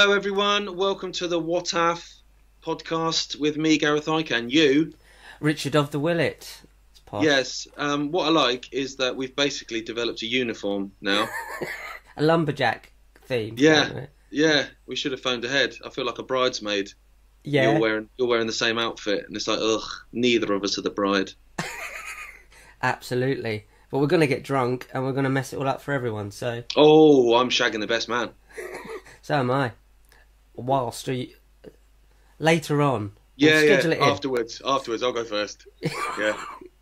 Hello, everyone. Welcome to the What Af podcast with me, Gareth Ike, and you. Richard of the Willet. Yes. Um, what I like is that we've basically developed a uniform now. A lumberjack theme. Yeah. yeah, we should have phoned ahead. I feel like a bridesmaid. Yeah. You're wearing you're wearing the same outfit, and it's like, ugh, neither of us are the bride. Absolutely. But we're going to get drunk and we're going to mess it all up for everyone. So, Oh, I'm shagging the best man. so am I. Whilst we, later on, Yeah, we'll yeah. schedule it in. Afterwards, afterwards, I'll go first. Yeah,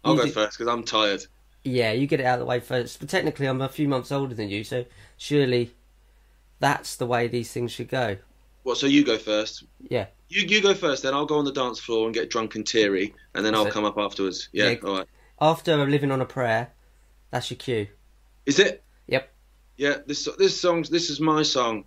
I'll go do- first because I'm tired. Yeah, you get it out of the way first. But technically, I'm a few months older than you, so surely that's the way these things should go. What? So you go first. Yeah. You you go first, then I'll go on the dance floor and get drunk and teary, and then I'll it. come up afterwards. Yeah, Yeah. all right. After living on a prayer, that's your cue. Is it? Yep. Yeah. This this song's this is my song.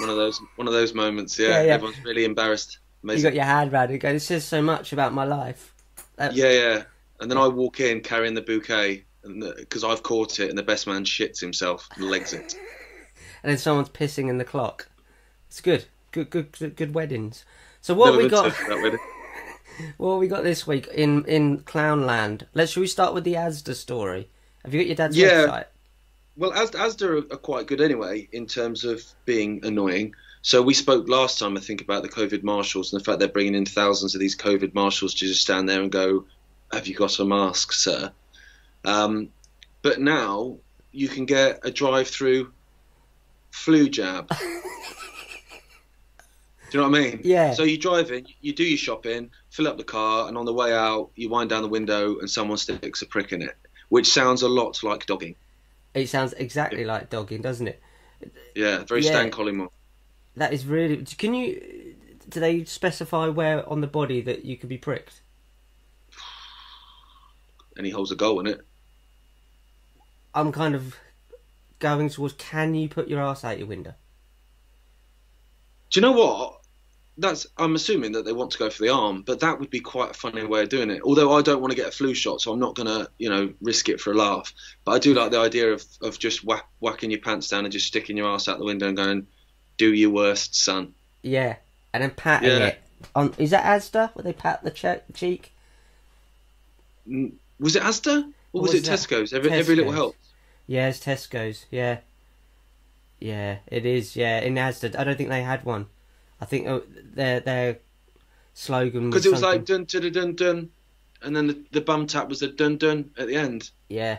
One of those one of those moments. Yeah. Yeah, yeah. Everyone's really embarrassed. You Amazing. got your hand round and go, this says so much about my life. That- Yeah, yeah. And then I walk in carrying the bouquet, and because I've caught it, and the best man shits himself and legs it. and then someone's pissing in the clock. It's good. Good, good, good, good weddings. So what Never we got? to that wedding. What we got this week in in Clownland? Let's. Should we start with the Asda story? Have you got your dad's Yeah. website? Well, As- Asda are, are quite good anyway in terms of being annoying. So we spoke last time, I think, about the COVID marshals and the fact they're bringing in thousands of these COVID marshals to just stand there and go, "Have you got a mask, sir?" Um, but now you can get a drive-through flu jab. Do you know what I mean? Yeah. So you drive in, you do your shopping, fill up the car, and on the way out, you wind down the window and someone sticks a prick in it, which sounds a lot like dogging. It sounds exactly like dogging, doesn't it? Yeah, very Yeah. Stan Collymore. That is really. Can you? Do they specify where on the body that you could be pricked? And he holds a goal in it. I'm kind of going towards. Can you put your ass out your window? Do you know what? That's I'm assuming that they want to go for the arm, but that would be quite a funny way of doing it. Although I don't want to get a flu shot, so I'm not gonna, you know, risk it for a laugh. But I do like the idea of, of just whack, whacking your pants down and just sticking your ass out the window and going, "Do your worst, son." Yeah, and then patting Yeah. it. On is that Asda? Where they pat the che- cheek? Mm, Was it Asda or was, was it that? Tesco's? Every, every little Tesco's. help. Yeah, it's Tesco's. Yeah, yeah, it is. Yeah, in Asda, I don't think they had one. I think uh, their their slogan was Because it was something- like dun dun dun dun, and then the, the bum tap was a dun dun at the end. yeah,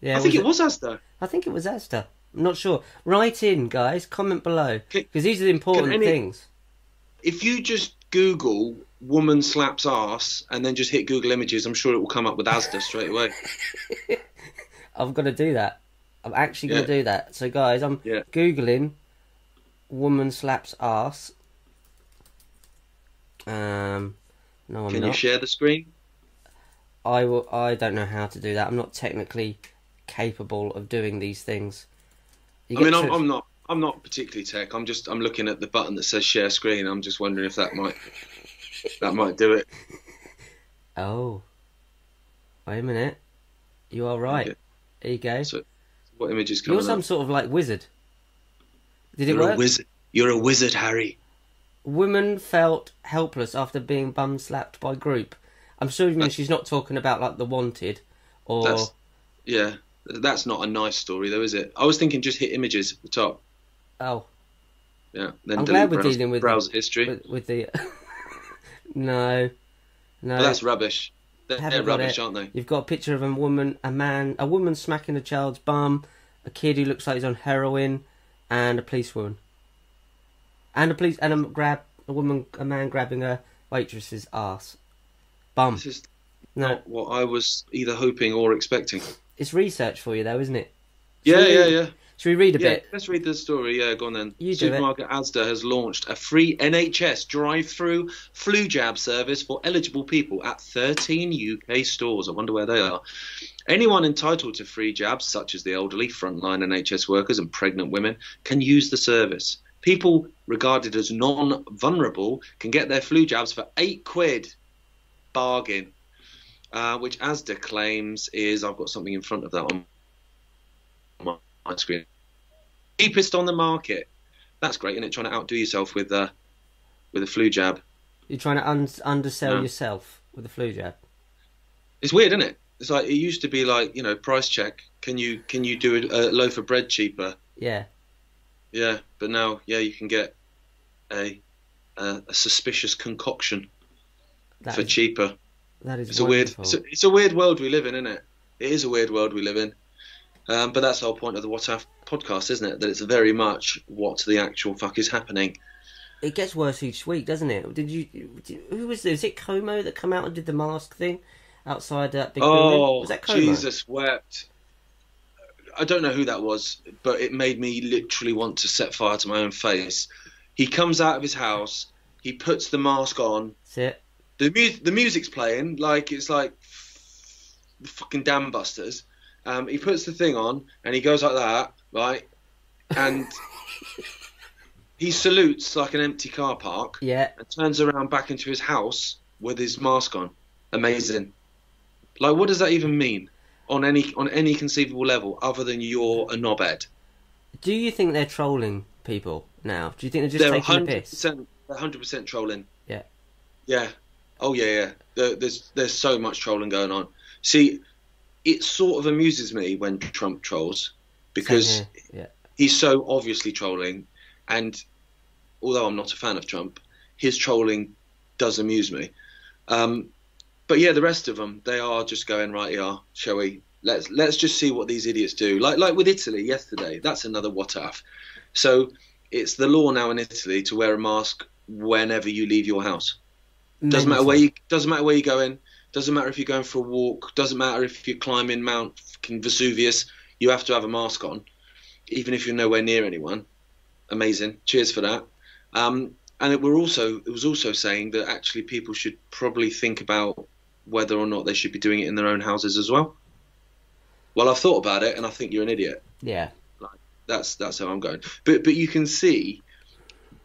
yeah. I think it was Asda. I think it was Asda. I'm not sure. Write in, guys. Comment below because these are the important any- things. if you just Google woman slaps ass and then just hit Google Images, I'm sure it will come up with Asda straight away. I'm gonna do that. I'm actually gonna Yeah. do that. So, guys, I'm Yeah. googling "woman slaps ass." Um, no, I'm Can not. you share the screen? I will. I don't know how to do that. I'm not technically capable of doing these things. You I mean, I'm, I'm not. I'm not particularly tech. I'm just. I'm looking at the button that says share screen. I'm just wondering if that might. that might do it. Oh, wait a minute. You are right. Yeah. There you go. So, What image is coming You're some up? sort of like wizard. Did it You're a work? wizard. You're a wizard, Harry. Woman felt helpless after being bum slapped by group. I'm assuming she's not talking about like the wanted or That's- Yeah, that's not a nice story, though, is it? I was thinking just hit images at the top. oh Yeah. Then I'm glad we're browse, dealing with- browser history. with, with the no no that's rubbish. They're, they're rubbish, it. aren't they? You've got a picture of a woman, a man, a woman smacking a child's bum, a kid who looks like he's on heroin, and a policewoman. And a police and a grab a woman, a man grabbing a waitress's ass. Bum. This is No, not what I was either hoping or expecting. it's research for you though, isn't it? Yeah, yeah, yeah. Should we read a Yeah, bit? let's read the story. Yeah, go on then. You. Supermarket Asda has launched a free NHS drive-through flu jab service for eligible people at 13 UK stores. I wonder where they are. Anyone entitled to free jabs, such as the elderly, frontline NHS workers, and pregnant women, can use the service. People regarded as non-vulnerable can get their flu jabs for eight quid. Bargain. Uh, which Asda claims is I've got something in front of that on my cream. Cheapest on the market. That's great, isn't it? Trying to outdo yourself with uh, with a flu jab. You're trying to un- undersell No. yourself with a flu jab. It's weird, isn't it? It's like it used to be like you know price check. Can you can you do a, a loaf of bread cheaper? Yeah. Yeah, but now yeah you can get a a, a suspicious concoction That for is, cheaper. that is It's a weird it's a, it's a weird world we live in, isn't it? It is a weird world we live in. Um, but that's the whole point of the What If podcast, isn't it? That it's very much what the actual fuck is happening. It gets worse each week, doesn't it? Did you? Did, who was this? Was it Cuomo that come out and did the mask thing outside that big building? Oh, Was that Cuomo? Jesus wept. I don't know who that was, but it made me literally want to set fire to my own face. He comes out of his house, he puts the mask on, That's it. the mu- the music's playing like it's like the fucking Dam Busters. Um, he puts the thing on and he goes like that, right? And he salutes like an empty car park Yeah. and turns around back into his house with his mask on. Amazing. Like, what does that even mean on any on any conceivable level other than you're a knobhead? Do you think they're trolling people now? Do you think they're just they're taking the hundred piss? percent, hundred percent trolling. Yeah. Yeah. Oh yeah, yeah. There, there's there's so much trolling going on. See, it sort of amuses me when Trump trolls because yeah. he's so obviously trolling, and although I'm not a fan of Trump, his trolling does amuse me. Um, but yeah, the rest of them, they are just going right. Yeah, shall we? Let's let's just see what these idiots do. Like like with Italy yesterday, that's another what if. So it's the law now in Italy to wear a mask whenever you leave your house. Doesn't matter where you doesn't matter where you're going. Doesn't matter if you're going for a walk. Doesn't matter if you're climbing Mount Vesuvius. You have to have a mask on, even if you're nowhere near anyone. Amazing. Cheers for that. Um, and it were also it was also saying that actually people should probably think about whether or not they should be doing it in their own houses as well. Well, I've thought about it, and I think you're an idiot. Yeah. That's that's how I'm going. But but you can see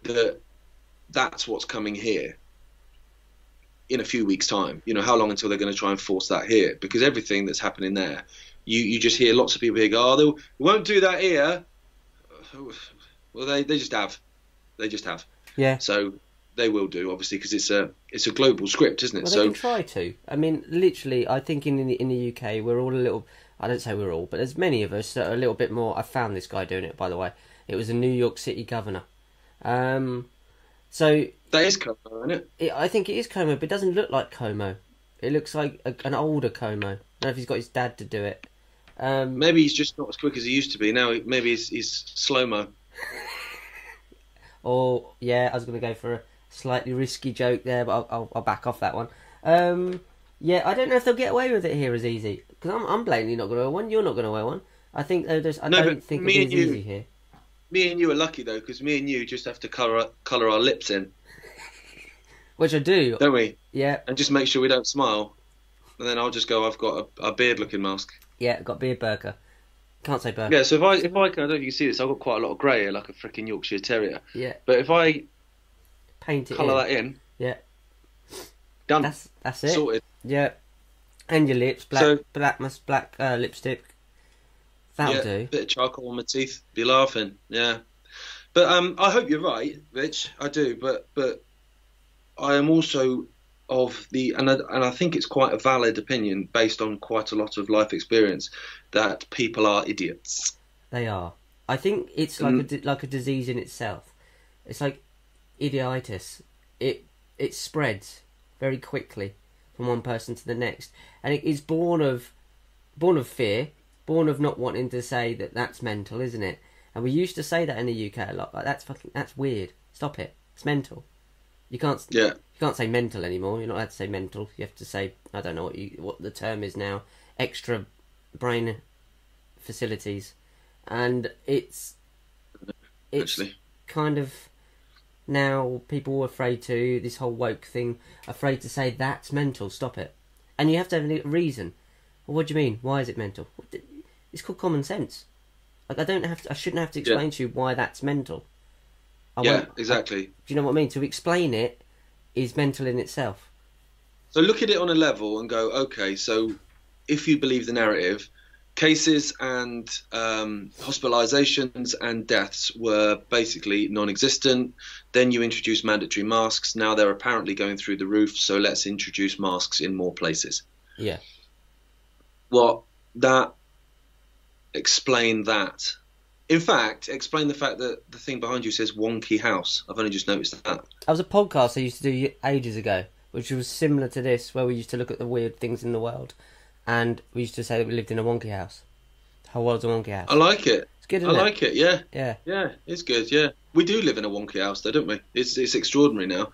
that that's what's coming here in a few weeks' time. You know, how long until they're going to try and force that here? Because everything that's happening there, you you just hear lots of people here go, "Oh, they won't do that here." Well, they they just have, they just have. Yeah. So they will do, obviously, because it's a it's a global script, isn't it? Well, so they can try to. I mean, literally, I think in the, in the UK we're all a little. I don't say we're all, but there's many of us that are a little bit more. I found this guy doing it, by the way. It was a New York City governor. Um, so that is cover, isn't it? it, I think it is Cuomo, but it doesn't look like Cuomo. It looks like a, an older Cuomo. I don't know if he's got his dad to do it. Um, Maybe he's just not as quick as he used to be. Now maybe he's, he's slow mo. Or yeah, I was going to go for a slightly risky joke there, but I'll, I'll, I'll back off that one. Um, yeah, I don't know if they'll get away with it here as easy because I'm, I'm blatantly not going to wear one. You're not going to wear one. I think they're just. I No, don't think me it and is you- easy here. Me and you are lucky though, because me and you just have to colour colour our lips in, Which I do. don't we? Yeah, And just make sure we don't smile. And then I'll just go. I've got a, a beard-looking mask. yeah, got beard burger. Can't say burger. Yeah. So if I if I can, I don't know if you can see this. I've got quite a lot of grey here, like a freaking Yorkshire Terrier. Yeah, But if I paint it. colour that in, Yeah. done, That's that's it. sorted. Yeah, and your lips, black, So- black, mus- black uh, lipstick. That'll yeah, do. bit of charcoal on my teeth. Be laughing. Yeah. But um, I hope you're right, Rich. I do. But but I am also of the and I, and I think it's quite a valid opinion based on quite a lot of life experience that people are idiots. They are. I think it's like a Mm. like a disease in itself. It's like idiotis. It it spreads very quickly from one person to the next, and it is born of born of fear, born of not wanting to say that that's mental, isn't it? And we used to say that in the UK a lot. Like that's fucking that's weird. Stop it. It's mental. You can't Yeah. you can't say mental anymore. You're not allowed to say mental. You have to say I don't know what you what the term is now. Extra brain facilities, and it's it's Actually. kind of now people are afraid to this whole woke thing, afraid to say that's mental. Stop it, and you have to have a reason. Well, what do you mean? Why is it mental? It's called common sense. Like I don't have to, I shouldn't have to Yeah. explain to you why that's mental. I yeah. Exactly. do you know what I mean? To explain it is mental in itself. So look at it on a level and go, okay, so if you believe the narrative, cases and um, hospitalizations and deaths were basically non-existent. Then you introduce mandatory masks. Now they're apparently going through the roof. So let's introduce masks in more places. Yeah. Well, that explain that. In fact, explain the fact that the thing behind you says wonky house. I've only just noticed that. That was a podcast I used to do ages ago, which was similar to this, where we used to look at the weird things in the world, and we used to say that we lived in a wonky house. How world's a wonky house? I like it. It's good, I isn't it? like it. Yeah, Yeah. yeah, it's good. Yeah, we do live in a wonky house, though, don't we? It's it's extraordinary now.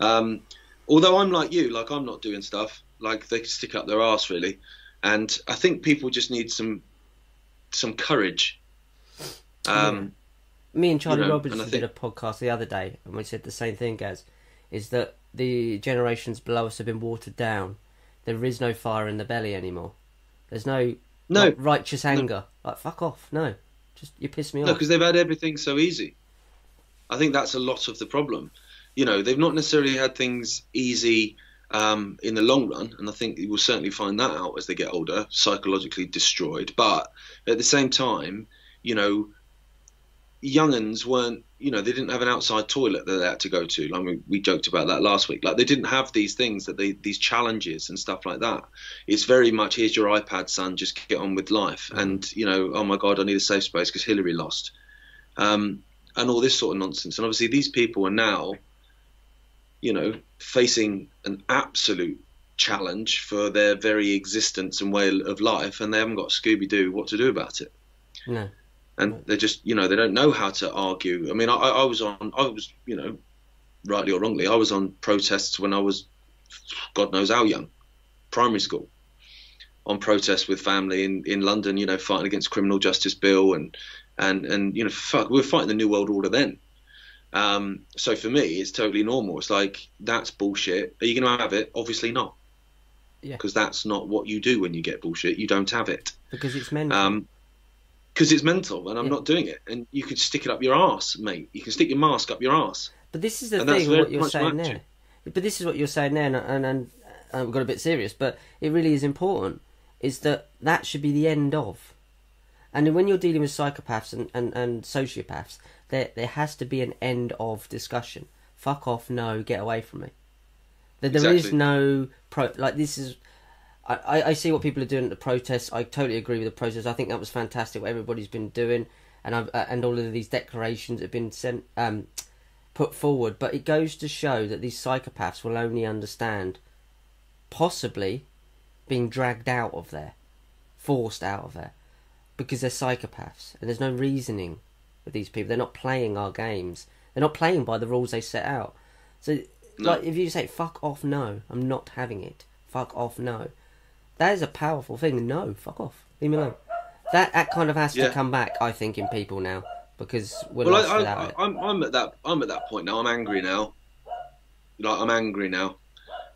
Um, although I'm like you, like I'm not doing stuff. Like they stick up their arse really, and I think people just need some some courage. Um, Me and Charlie You know, Robertson and think- did a podcast the other day, and we said the same thing, Gaz, is that the generations below us have been watered down. There is no fire in the belly anymore. There's no No. like, righteous anger. Like fuck off. No, just you piss me No, off. No, because they've had everything so easy. I think that's a lot of the problem. You know, they've not necessarily had things easy um, in the long run, and I think you will certainly find that out as they get older, psychologically destroyed. But at the same time, you know, younguns weren't. You know, they didn't have an outside toilet that they had to go to. Like we, we joked about that last week. Like they didn't have these things that they these challenges and stuff like that. It's very much here's your iPad, son. Just get on with life. And you know, oh my God, I need a safe space because Hillary lost um, and all this sort of nonsense. And obviously, these people are now, you know, facing an absolute challenge for their very existence and way of life, and they haven't got Scooby Doo what to do about it. No. And they're just, you know, they don't know how to argue. I mean, I, I was on, I was, you know, rightly or wrongly, I was on protests when I was, God knows how young, primary school, on protests with family in, in London, you know, fighting against criminal justice bill and and and you know, fuck, we were fighting the new world order then. Um, so for me, it's totally normal. It's like that's bullshit. Are you going to have it? Obviously not. Yeah. Because that's not what you do when you get bullshit. You don't have it. Because it's mental. Um, because it's mental, and I'm Yeah. not doing it. And you could stick it up your ass, mate. You can stick your mask up your ass. But this is the And thing, what you're saying there. But this is what you're saying there, and, and, and we got a bit serious, but it really is important, is that that should be the end of. And when you're dealing with psychopaths and, and, and sociopaths, there, there has to be an end of discussion. Fuck off, no, get away from me. That there is Exactly. no pro like this is. I, I, see what people are doing at the protests. I totally agree with the protests. I think that was fantastic what everybody's been doing, and I've, uh, and all of these declarations have been sent um, put forward. But it goes to show that these psychopaths will only understand, possibly, being dragged out of there, forced out of there, because they're psychopaths and there's no reasoning with these people. They're not playing our games. They're not playing by the rules they set out. So, No. like, if you say "fuck off," no, I'm not having it. Fuck off, no. That is a powerful thing. No, fuck off. Leave me alone. That that kind of has Yeah. to come back, I think, in people now because we're well, lost I, without I, it. I'm, I'm at that. I'm at that point now. I'm angry now. Like I'm angry now,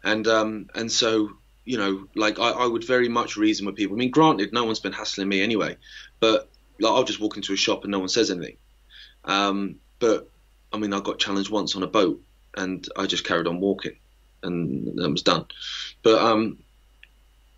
and um, and so you know, like I, I would very much reason with people. I mean, granted, no one's been hassling me anyway, but like I'll just walk into a shop and no one says anything. Um, but I mean, I got challenged once on a boat, and I just carried on walking, and that was done. But um,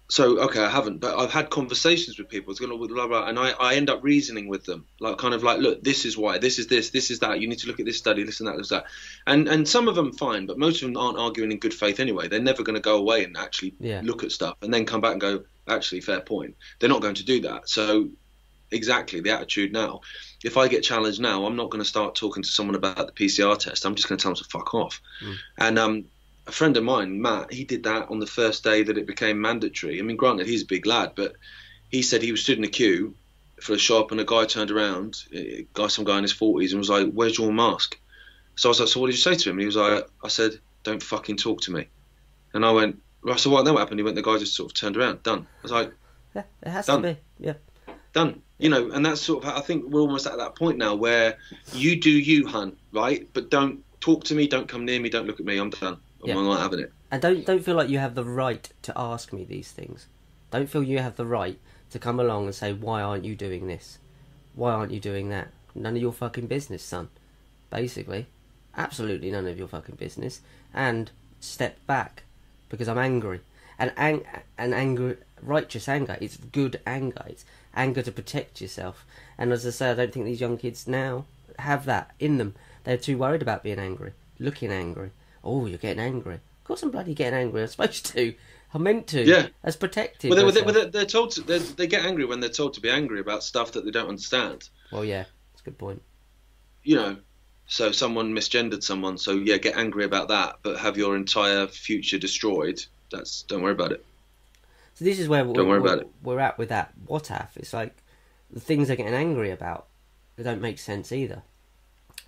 so okay, I haven't, but I've had conversations with people. It's gonna blah, blah, blah, and I, I end up reasoning with them, like kind of like, look, this is why, this is this, this is that. You need to look at this study, this and that, this that, and and some of them fine, but most of them aren't arguing in good faith anyway. They're never going to go away and actually Yeah. look at stuff and then come back and go, actually, fair point. They're not going to do that. So exactly the attitude now. If I get challenged now, I'm not going to start talking to someone about the PCR test. I'm just going to tell them to fuck off. And um, a friend of mine, Matt, he did that on the first day that it became mandatory. I mean, granted, he's a big lad, but he said he was stood in a queue for a shop, and a guy turned around, a guy, some guy in his forties, and was like, "Where's your mask?" So I was like, "So what did you say to him?" And he was like, "I said, don't fucking talk to me." And I went, "Right, so what then what happened?" He went, "The guy just sort of turned around, done." I was like, yeah, it has Done. to be. Yeah. done. You know, and that's sort of. How I think we're almost at that point now where you do you, hun, right? But don't talk to me, don't come near me, don't look at me. I'm done. I'm Yeah. not having it. And don't don't feel like you have the right to ask me these things. Don't feel you have the right to come along and say, "Why aren't you doing this? Why aren't you doing that?" None of your fucking business, son. Basically, absolutely none of your fucking business. And step back because I'm angry. And ang- an anger, righteous anger. It's good anger. It's anger to protect yourself. And as I say, I don't think these young kids now have that in them. They're too worried about being angry, looking angry. Oh, you're getting angry. Of course, I'm bloody getting angry. I'm supposed to. I'm meant to. Yeah. As protective. Well, they, myself. well, they, they're told to, they they get angry when they're told to be angry about stuff that they don't understand. well, yeah, that's a good point. You know, so someone misgendered someone, so yeah, get angry about that, but have your entire future destroyed. That's don't worry about it. So this is where we're, Don't worry we're, about it. we're at with that what if. It's like the things they're getting angry about, they don't make sense either.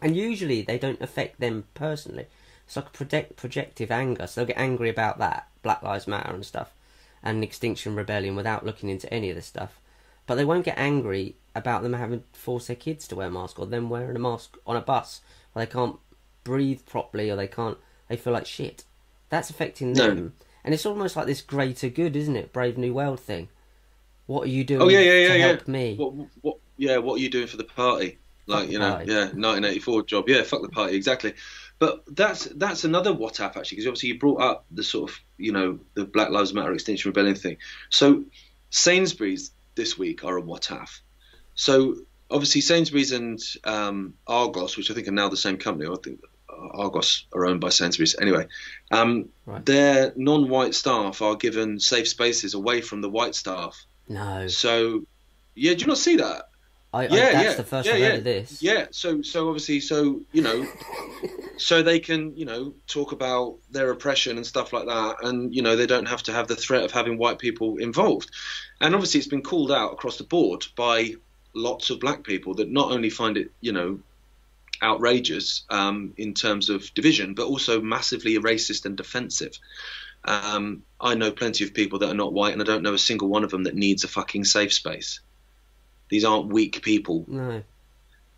And usually they don't affect them personally. It's like a project, projective anger. So they'll get angry about that, Black Lives Matter and stuff, and Extinction Rebellion without looking into any of this stuff. But they won't get angry about them having to force their kids to wear a mask or them wearing a mask on a bus where they can't breathe properly or they can't, they feel like shit. That's affecting No. them. And it's almost like this greater good, isn't it? Brave New World thing. What are you doing Oh yeah, yeah, yeah, to yeah. help me? What, what, yeah, what are you doing for the party? Like you know, party. yeah, 1984 job. Yeah, fuck the party, exactly. But that's that's another what if actually, because obviously you brought up the sort of you know the Black Lives Matter Extinction Rebellion thing. So Sainsbury's this week are a what if. So obviously Sainsbury's and um, Argos, which I think are now the same company. I think Argos are owned by Sainsbury's anyway. Um, Right. Their non-white staff are given safe spaces away from the white staff. no. So yeah, do you not see that? I, I, Yeah, that's yeah, the first yeah, yeah. heard of this. Yeah, so so obviously, so you know, so they can you know talk about their oppression and stuff like that, and you know they don't have to have the threat of having white people involved, and obviously it's been called out across the board by lots of black people that not only find it you know outrageous um, in terms of division, but also massively racist and defensive. Um, I know plenty of people that are not white, and I don't know a single one of them that needs a fucking safe space. These aren't weak people. No.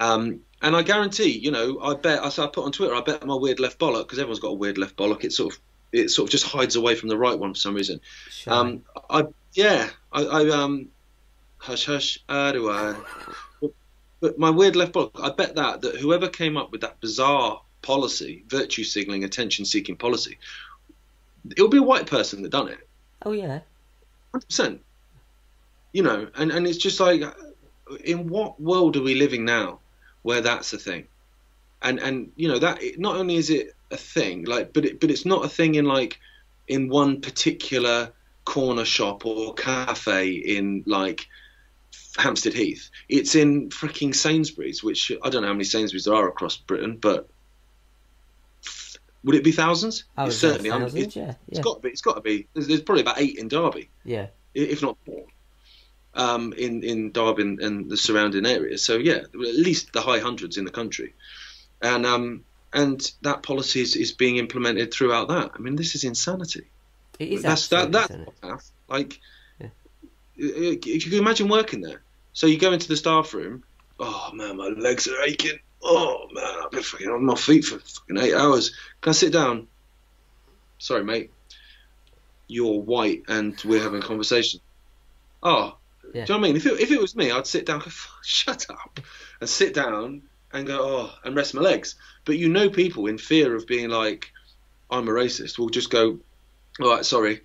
Um, and I guarantee, you know, I bet, I, so I put on Twitter, I bet my weird left bollock, because everyone's got a weird left bollock, it sort of, it sort of just hides away from the right one for some reason. Shy. Um, I, yeah, I, I, um, hush, hush, how do I? But, but my weird left bollock, I bet that, that whoever came up with that bizarre policy, virtue signaling, attention seeking policy, it would be a white person that done it oh yeah. hundred percent. You know, and and it's just like, in what world are we living now, where that's a thing, and and you know that not only is it a thing, like, but it but it's not a thing in like, in one particular corner shop or cafe in like Hampstead Heath. It's in freaking Sainsbury's, which I don't know how many Sainsbury's there are across Britain, but would it be thousands? Oh, I It's certainly. Thousands, it's- yeah. it's Yeah. got to be. It's got to be. There's, there's probably about eight in Derby yeah. if not more, um, in in Derby and, and the surrounding areas. So yeah, at least the high hundreds in the country, and um, and that policy is, is being implemented throughout that. I mean, this is insanity. It is that's that. That's isn't it? that's like, Yeah. you you can imagine working there. So you go into the staff room. Oh man, my legs are aching. Oh man, I've been fucking on my feet for fucking eight hours. Can I sit down? Sorry, mate. You're white and we're having a conversation. Oh, Yeah. do you know what I mean? If it, if it was me, I'd sit down, go, shut up, and sit down and go, oh, and rest my legs. But you know, people in fear of being like, I'm a racist, will just go, all right, sorry.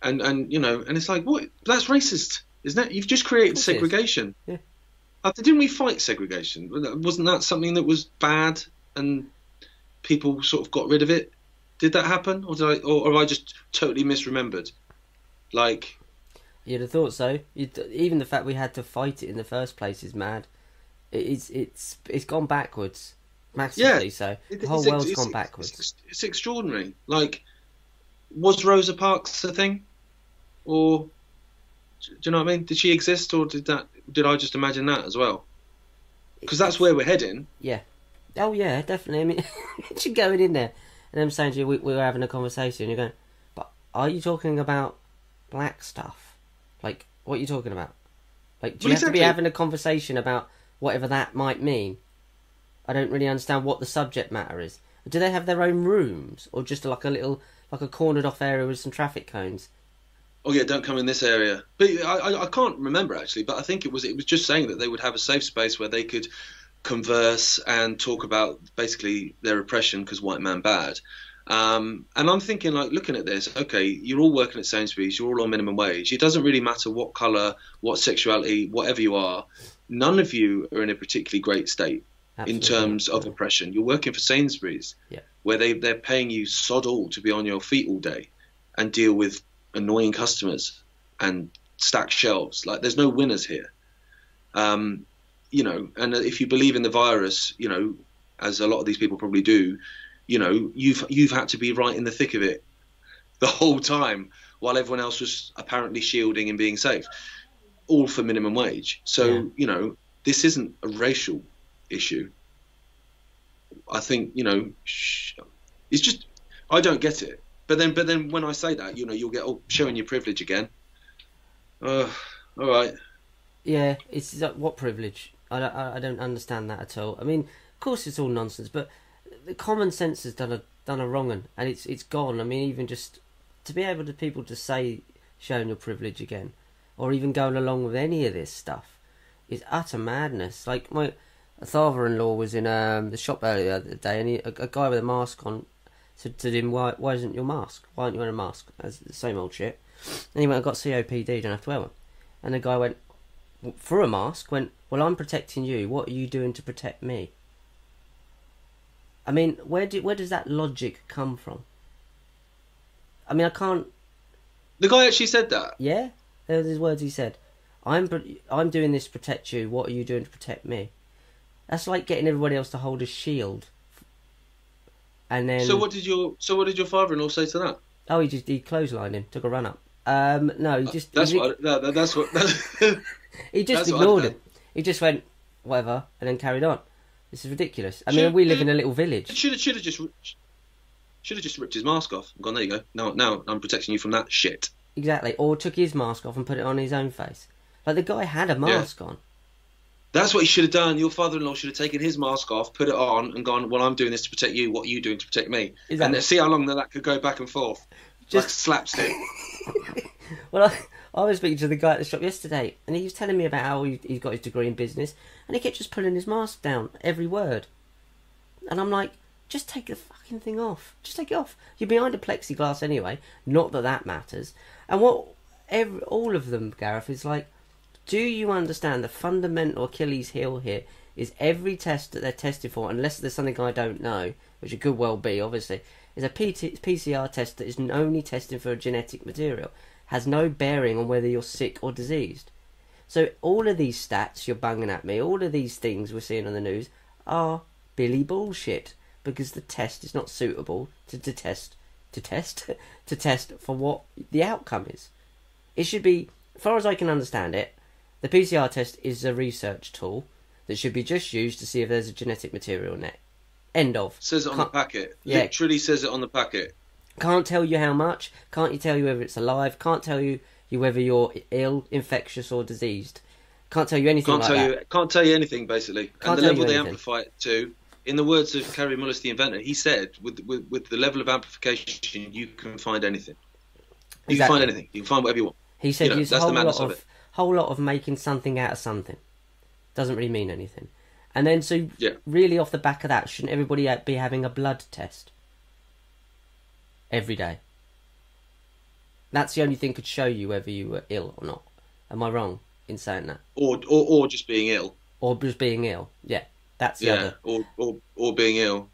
And and you know, and it's like, what? That's racist, isn't it? You've just created course it is. segregation. Yeah. Uh, didn't we fight segregation? Wasn't that something that was bad and people sort of got rid of it? Did that happen, or did I, or, or I just totally misremembered? Like, You'd have thought so. You'd, even the fact we had to fight it in the first place is mad. It is. It's. It's gone backwards, massively. Yeah. so the whole it's- world's it's- gone backwards. It's, it's extraordinary. Like, was Rosa Parks a thing, or do you know what I mean? Did she exist, or did that? Did I just imagine that as well? Because that's where we're heading. Yeah. Oh yeah, definitely. I mean, you're going in there, and I'm saying to you, we, we were having a conversation. And you're going, but are you talking about black stuff? Like, what are you talking about? Like, do you Well, have to be having a conversation about whatever that might mean? I don't really understand what the subject matter is. Do they have their own rooms, or just like a little, like a cornered off area with some traffic cones? Oh yeah, don't come in this area. But I, I, I can't remember actually. But I think it was it was just saying that they would have a safe space where they could converse and talk about basically their oppression because white man bad. Um, and I'm thinking, like, looking at this, okay, you're all working at Sainsbury's, you're all on minimum wage. It doesn't really matter what colour, what sexuality, whatever you are. None of you are in a particularly great state Absolutely. in terms of oppression. You're working for Sainsbury's, Yeah. where they they're paying you sod all to be on your feet all day and deal with annoying customers and stack shelves. Like, there's no winners here. Um, you know, and if you believe in the virus, you know, as a lot of these people probably do, you know, you've you've had to be right in the thick of it the whole time while everyone else was apparently shielding and being safe, all for minimum wage. So Yeah. you know, this isn't a racial issue. I think you know, it's just I don't get it. But then, but then when I say that, you know, you'll get oh, showing your privilege again. Uh, all right. Yeah, it's like, what privilege? I don't, I I don't understand that at all. I mean, of course, it's all nonsense, but the common sense has done a done a wrong un, and it's it's gone. I mean, even just to be able to people to say showing your privilege again, or even going along with any of this stuff, is utter madness. Like my father-in-law was in um, the shop earlier the day, and he, a, a guy with a mask on said to him, "Why why isn't your mask? Why aren't you wearing a mask?" That's the same old shit. And he went, "I got COPD, don't have to wear one." And the guy went, for a mask went, Well, I'm protecting you. What are you doing to protect me? I mean, where do where does that logic come from? I mean, I can't. The guy actually said that. Yeah, those his words. He said, "I'm I'm doing this to protect you. What are you doing to protect me?" That's like getting everybody else to hold a shield. And then, So what did your so what did your father-in-law say to that? oh, he just he clotheslined him, took a run up. Um, no, he just That's he, what. That, that's what. he just ignored him. He just went whatever, and then carried on. This is ridiculous. I Should- mean, we live in a little village. Should have should have just should have just ripped his mask off and gone. There you go. Now now I'm protecting you from that shit. Exactly. Or took his mask off and put it on his own face. Like the guy had a mask on. That's what he should have done. Your father-in-law should have taken his mask off, put it on, and gone. Well, I'm doing this to protect you. What are you doing to protect me? Exactly. And see how long that, could go back and forth. Just Just- slapstick. Well, I, I was speaking to the guy at the shop yesterday, and he was telling me about how he, he's got his degree in business, and he kept just pulling his mask down every word. And I'm like, just take the fucking thing off. Just take it off. You're behind a plexiglass anyway. Not that that matters. And what every, all of them, Gareth, is like, do you understand the fundamental Achilles heel here is every test that they're tested for, unless there's something I don't know, which it could well be, obviously, is a PT, PCR test that is only testing for a genetic material, has no bearing on whether you're sick or diseased. So all of these stats you're bunging at me, all of these things we're seeing on the news, are Billy bullshit because the test is not suitable to, to test to test to test for what the outcome is. It should be, as far as I can understand it, the PCR test is a research tool that should be just used to see if there's a genetic material in it. End of. Says it on the Can't- packet. Yeah. Literally says it on the packet. Can't tell you how much. Can't you tell you whether it's alive. Can't tell you, you whether you're ill, infectious, or diseased. Can't tell you anything Can't like tell that. you. Can't tell you anything basically. Can't and the level they amplify it to. In the words of Kary Mullis, the inventor, he said, with, with with the level of amplification, you can find anything. You Exactly. can find anything. You can find whatever you want. He said You know, use a whole lot of of, whole lot of making something out of something. Doesn't really mean anything. And then so Yeah. really off the back of that, shouldn't everybody be having a blood test every day? That's the only thing could show you whether you were ill or not. Am I wrong in saying that? Or or, or just being ill. Or just being ill? Yeah, that's the Yeah. other. Or, or or being ill.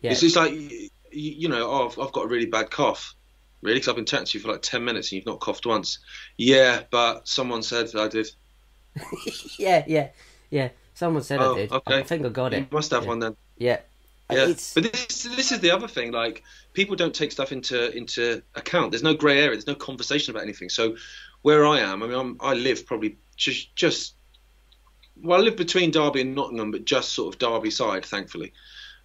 Yeah, It's just like you, you know, oh, I've, I've got a really bad cough. Really? Because I've been chatting to you for like ten minutes and you've not coughed once. Yeah, but someone said I did. yeah, yeah, yeah. Someone said Oh, I did. okay. I think I got You it. must have yeah. one then. Yeah. Yeah, It's but this this is the other thing. Like people don't take stuff into into account. There's no grey area. There's no conversation about anything. So where I am, I mean, I'm, I live probably just just well, I live between Derby and Nottingham, but just sort of Derby side, thankfully,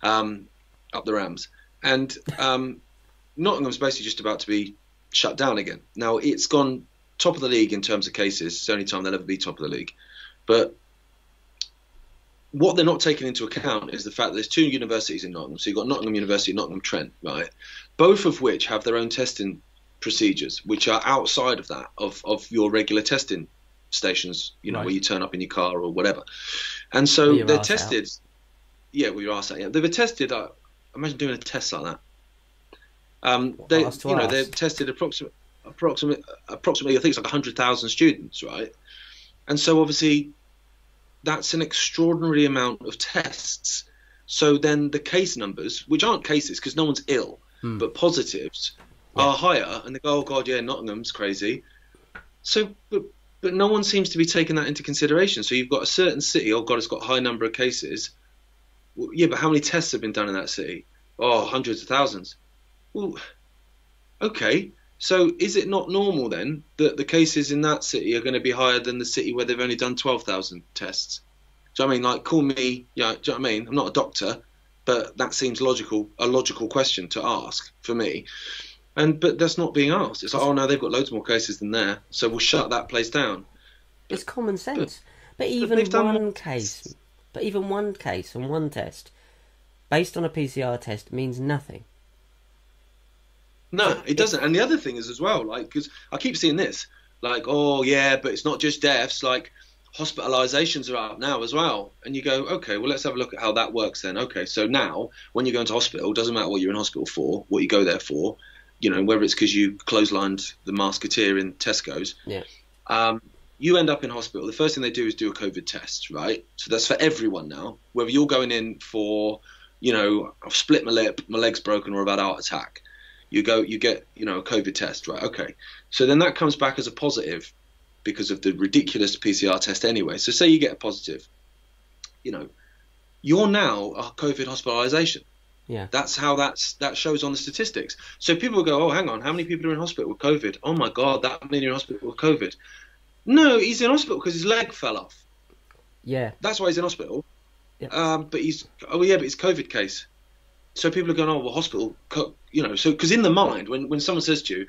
um, up the Rams. And um, Nottingham's basically just about to be shut down again. Now it's gone top of the league in terms of cases. It's the only time they'll ever be top of the league. But what they're not taking into account is the fact that there's two universities in Nottingham. So you've got Nottingham University, Nottingham Trent, right? Both of which have their own testing procedures, which are outside of that of of your regular testing stations. You know, Right. where you turn up in your car or whatever. And so your they're arse out. tested. Yeah, we your arse out. Yeah, they were tested. Uh, imagine doing a test like that. Um, they, Ask to you know, ask. they've tested approximately, approximately, approximately, I think it's like hundred thousand students, right? And so obviously, that's an extraordinary amount of tests. So then the case numbers, which aren't cases because no one's ill, Hmm. but positives Yeah. are higher, and they go, "Oh God, yeah, Nottingham's crazy." So, but but no one seems to be taking that into consideration. So you've got a certain city, oh God, it's got a high number of cases. Well, yeah, but how many tests have been done in that city? Oh, hundreds of thousands. Well, okay. So is it not normal then that the cases in that city are going to be higher than the city where they've only done 12,000 tests? Do you know what I mean? Like, call me, yeah, do you know what I mean? I'm not a doctor, but that seems logical, a logical question to ask for me. And but that's not being asked. It's like, oh no, they've got loads more cases than there, so we'll shut that place down. It's common sense. But, even they've done one case, but even one case and one test, based on a PCR test, means nothing. No, it doesn't. And the other thing is as well, like, because I keep seeing this, like, oh yeah, but it's not just deaths, like hospitalizations are up now as well. And you go, okay, well let's have a look at how that works then. Okay, so now when you go into hospital, doesn't matter what you're in hospital for, what you go there for, you know, whether it's because you clotheslined the Musketeer in Tesco's, Yeah. um, you end up in hospital. The first thing they do is do a COVID test, right? So that's for everyone now. Whether you're going in for, you know, I've split my lip, my leg's broken, or about heart attack, you go, you get, you know, a COVID test, right? Okay. So then that comes back as a positive because of the ridiculous PCR test anyway. So say you get a positive, you know, you're now a COVID hospitalization. Yeah. That's how that's that shows on the statistics. So people go, oh, hang on, how many people are in hospital with COVID? Oh my God, that many are in hospital with COVID. No, he's in hospital because his leg fell off. Yeah. That's why he's in hospital. Yeah. Um, but he's oh yeah, but it's COVID case. So people are going, oh well, hospital, you know. So because in the mind, when when someone says to you,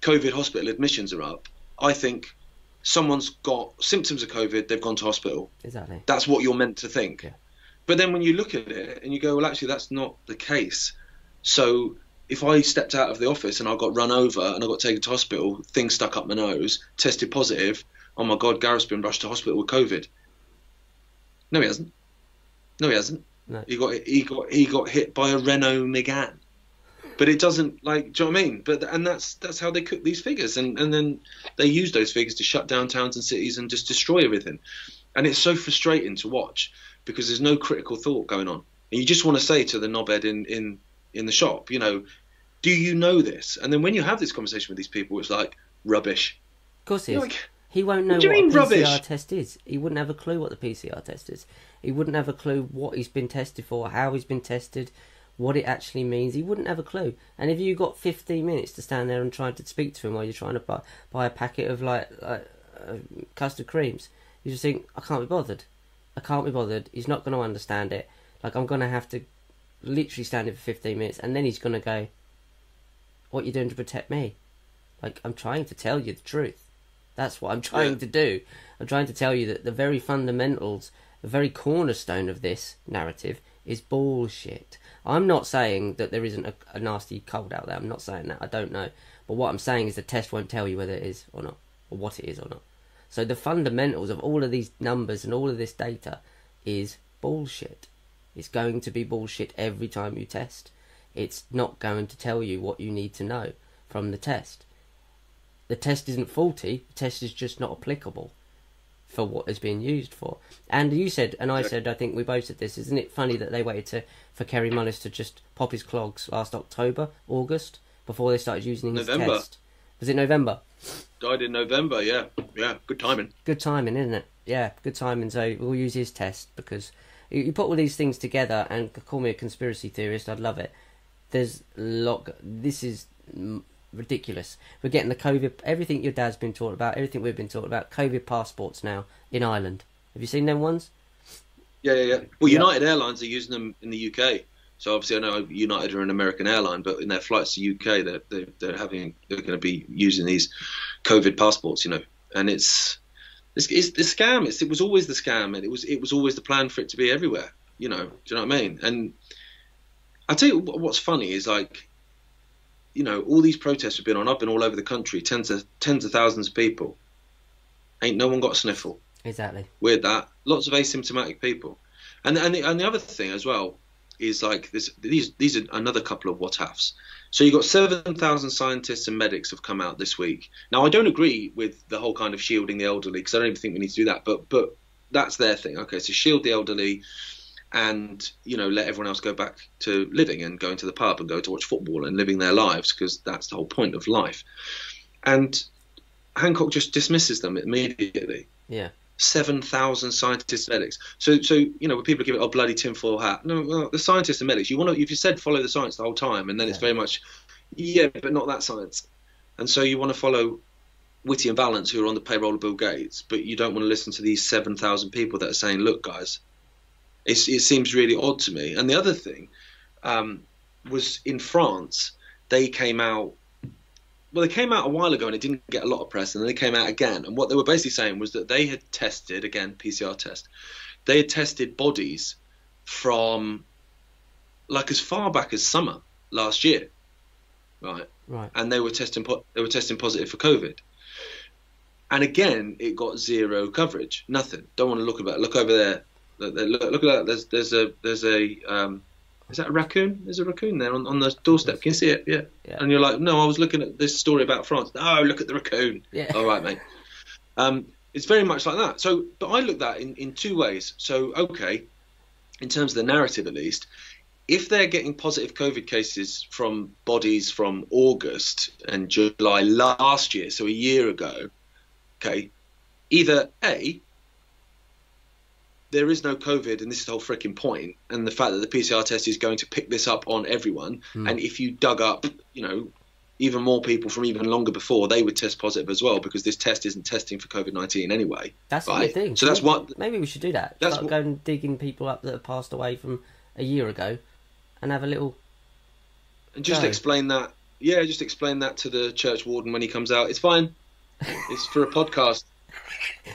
COVID hospital admissions are up, I think someone's got symptoms of COVID, they've gone to hospital. Exactly. That's what you're meant to think. Yeah. But then when you look at it and you go, well, actually, that's not the case. So if I stepped out of the office and I got run over and I got taken to hospital, things stuck up my nose, tested positive, oh my God, Gareth's been rushed to hospital with COVID. No, he hasn't. No, he hasn't. No. He got he got he got hit by a Renault Megane. But it doesn't like, do you know what I mean? But and that's that's how they cook these figures, and and then they use those figures to shut down towns and cities and just destroy everything. And it's so frustrating to watch because there's no critical thought going on, and you just want to say to the knobhead in in in the shop, you know, do you know this? And then when you have this conversation with these people, it's like rubbish. Of course he like, He won't know What what mean a PCR rubbish? test is. He wouldn't have a clue what the PCR test is. He wouldn't have a clue what he's been tested for, how he's been tested, what it actually means. He wouldn't have a clue. And if you got 15 minutes to stand there and try to speak to him while you're trying to buy, buy a packet of like, like uh, custard creams, you just think, I can't be bothered. I can't be bothered. He's not going to understand it. Like I'm going to have to literally stand here for 15 minutes, and then he's going to go, "What you doing to protect me?" Like I'm trying to tell you the truth. That's what I'm trying Yeah. to do. I'm trying to tell you that the very fundamentals, the very cornerstone of this narrative is bullshit. I'm not saying that there isn't a, a nasty cold out there. I'm not saying that. I don't know. But what I'm saying is the test won't tell you whether it is or not, or what it is or not. So the fundamentals of all of these numbers and all of this data is bullshit. It's going to be bullshit every time you test. It's not going to tell you what you need to know from the test. The test isn't faulty, the test is just not applicable for what it's being used for. And you said, and I said, I think we both said this, isn't it funny that they waited to, for Kary Mullis to just pop his clogs last October, August, before they started using his November. test? Was it November? Died in November. Yeah, yeah, good timing. good timing, isn't it? Yeah, good timing. So we'll use his test because you, put all these things together and call me a conspiracy theorist. I'd love it. There's a lot. This is ridiculous. We're getting the COVID. Everything your dad's been talking about. Everything we've been talking about. COVID passports now in Ireland. Have you seen them ones? Yeah, yeah, yeah. Well, Yeah. United Airlines are using them in the UK. So obviously, I know United are an American airline, but in their flights to UK, they're they're, they're having they're going to be using these COVID passports, you know. And it's it's, it's the scam. It's, it was always the scam, and it was it was always the plan for it to be everywhere. You know, do you know what I mean? And I tell you what's funny is like, you know, all these protests have been on. I've been all over the country, tens of tens of thousands of people. Ain't no one got a sniffle Exactly. weird that lots of asymptomatic people and and the, and the other thing as well is like this. These these are another couple of what ifs. So you've got seven thousand scientists and medics have come out this week. Now I don't agree with the whole kind of shielding the elderly because I don't even think we need to do that. But but that's their thing. Okay, so shield the elderly, and you know let everyone else go back to living and going to the pub and go to watch football and living their lives because that's the whole point of life. And Hancock just dismisses them immediately. Yeah. Seven thousand scientists and medics. So, so you know, when people give it a bloody tinfoil hat, no, well, the scientists and medics. You want to, if you said follow the science the whole time, and then it's very much, yeah, but not that science. And so you want to follow Whitty and Vallance, who are on the payroll of Bill Gates, but you don't want to listen to these seven thousand people that are saying, look, guys, it's, it seems really odd to me. And the other thing um, was in France, they came out. Well, they came out a while ago and it didn't get a lot of press, and then they came out again. And what they were basically saying was that they had tested again PCR test. They had tested bodies from like as far back as summer last year, right? Right. and they were testing they were testing positive for COVID. And again, it got zero coverage. Nothing. Don't want to look about. Look over there. Look, look, at that. There's there's a there's a um, is that a raccoon? There's a raccoon there on, on the doorstep. Can you see it? Yeah. Yeah. And you're like, no, I was looking at this story about France. Oh, look at the raccoon. Yeah. All right, mate. Um, it's very much like that. So, but I look at that in, in two ways. So, okay, in terms of the narrative at least, if they're getting positive COVID cases from bodies from August and July last year, so a year ago, okay, either A, there is no COVID, and this is the whole freaking point, and the fact that the PCR test is going to pick this up on everyone, Hmm. and if you dug up, you know, even more people from even longer before, they would test positive as well because this test isn't testing for COVID 19 anyway. That's the Right. good thing. So that's what- Maybe we should do that. That's Start what- going digging people up that have passed away from a year ago, and have a little. And just No. explain that. Yeah, just explain that to the church warden when he comes out. It's fine. It's for a podcast.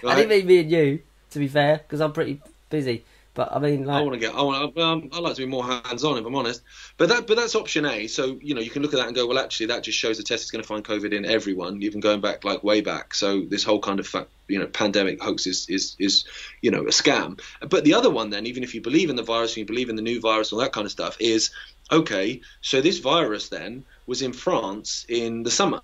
I didn't mean me and you, to be fair, because I'm pretty busy. But I mean, I want to get. I want. Um, I like to be more hands-on, if I'm honest. But that. But that's option A. So you know, you can look at that and go, well, actually, that just shows the test is going to find COVID in everyone, even going back like way back. So this whole kind of fa- you know pandemic hoax is is is you know a scam. But the other one, then, even if you believe in the virus and you believe in the new virus and all that kind of stuff, is okay. So this virus then was in France in the summer.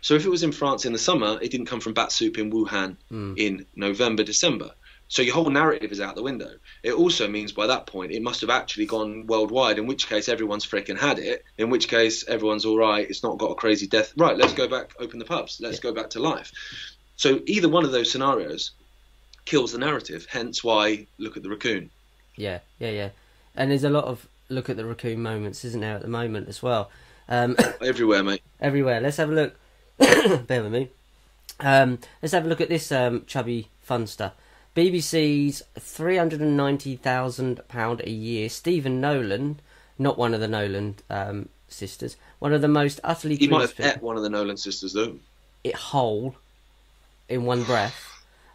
So if it was in France in the summer, it didn't come from bat soup in Wuhan Hmm. in November, December. So your whole narrative is out the window. It also means by that point it must have actually gone worldwide, in which case everyone's freaking had it, in which case everyone's all right, it's not got a crazy death. Right, let's go back, open the pubs, let's go back to life. So either one of those scenarios kills the narrative, hence why look at the raccoon. yeah, yeah, yeah. And there's a lot of look at the raccoon moments, isn't there, at the moment as well? Um, Everywhere, mate. everywhere. Let's have a look. Bear with me. Um, let's have a look at this um, chubby funster. BBC's three hundred and ninety thousand pound a year. Stephen Nolan, not one of the Nolan um, sisters, one of the most utterly He might have ate one of the Nolan sisters, though. it whole in one breath.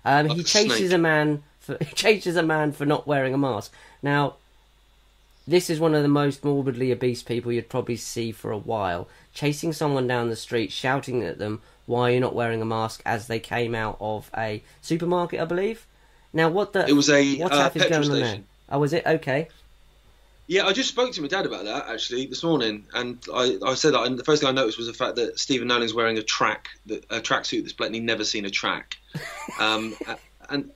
Um, Like he a chases snake. a man for he chases a man for not wearing a mask. Now, this is one of the most morbidly obese people you'd probably see for a while. Chasing someone down the street, shouting at them, "Why are you not wearing a mask?" As they came out of a supermarket, I believe. Now, what the It was a what uh, is petrol going on there? Oh, was it okay? Yeah, I just spoke to my dad about that actually this morning, and I, I said that, and the first thing I noticed was the fact that Stephen Nolan's wearing a track, that- a tracksuit that's blatantly never seen a track, um, and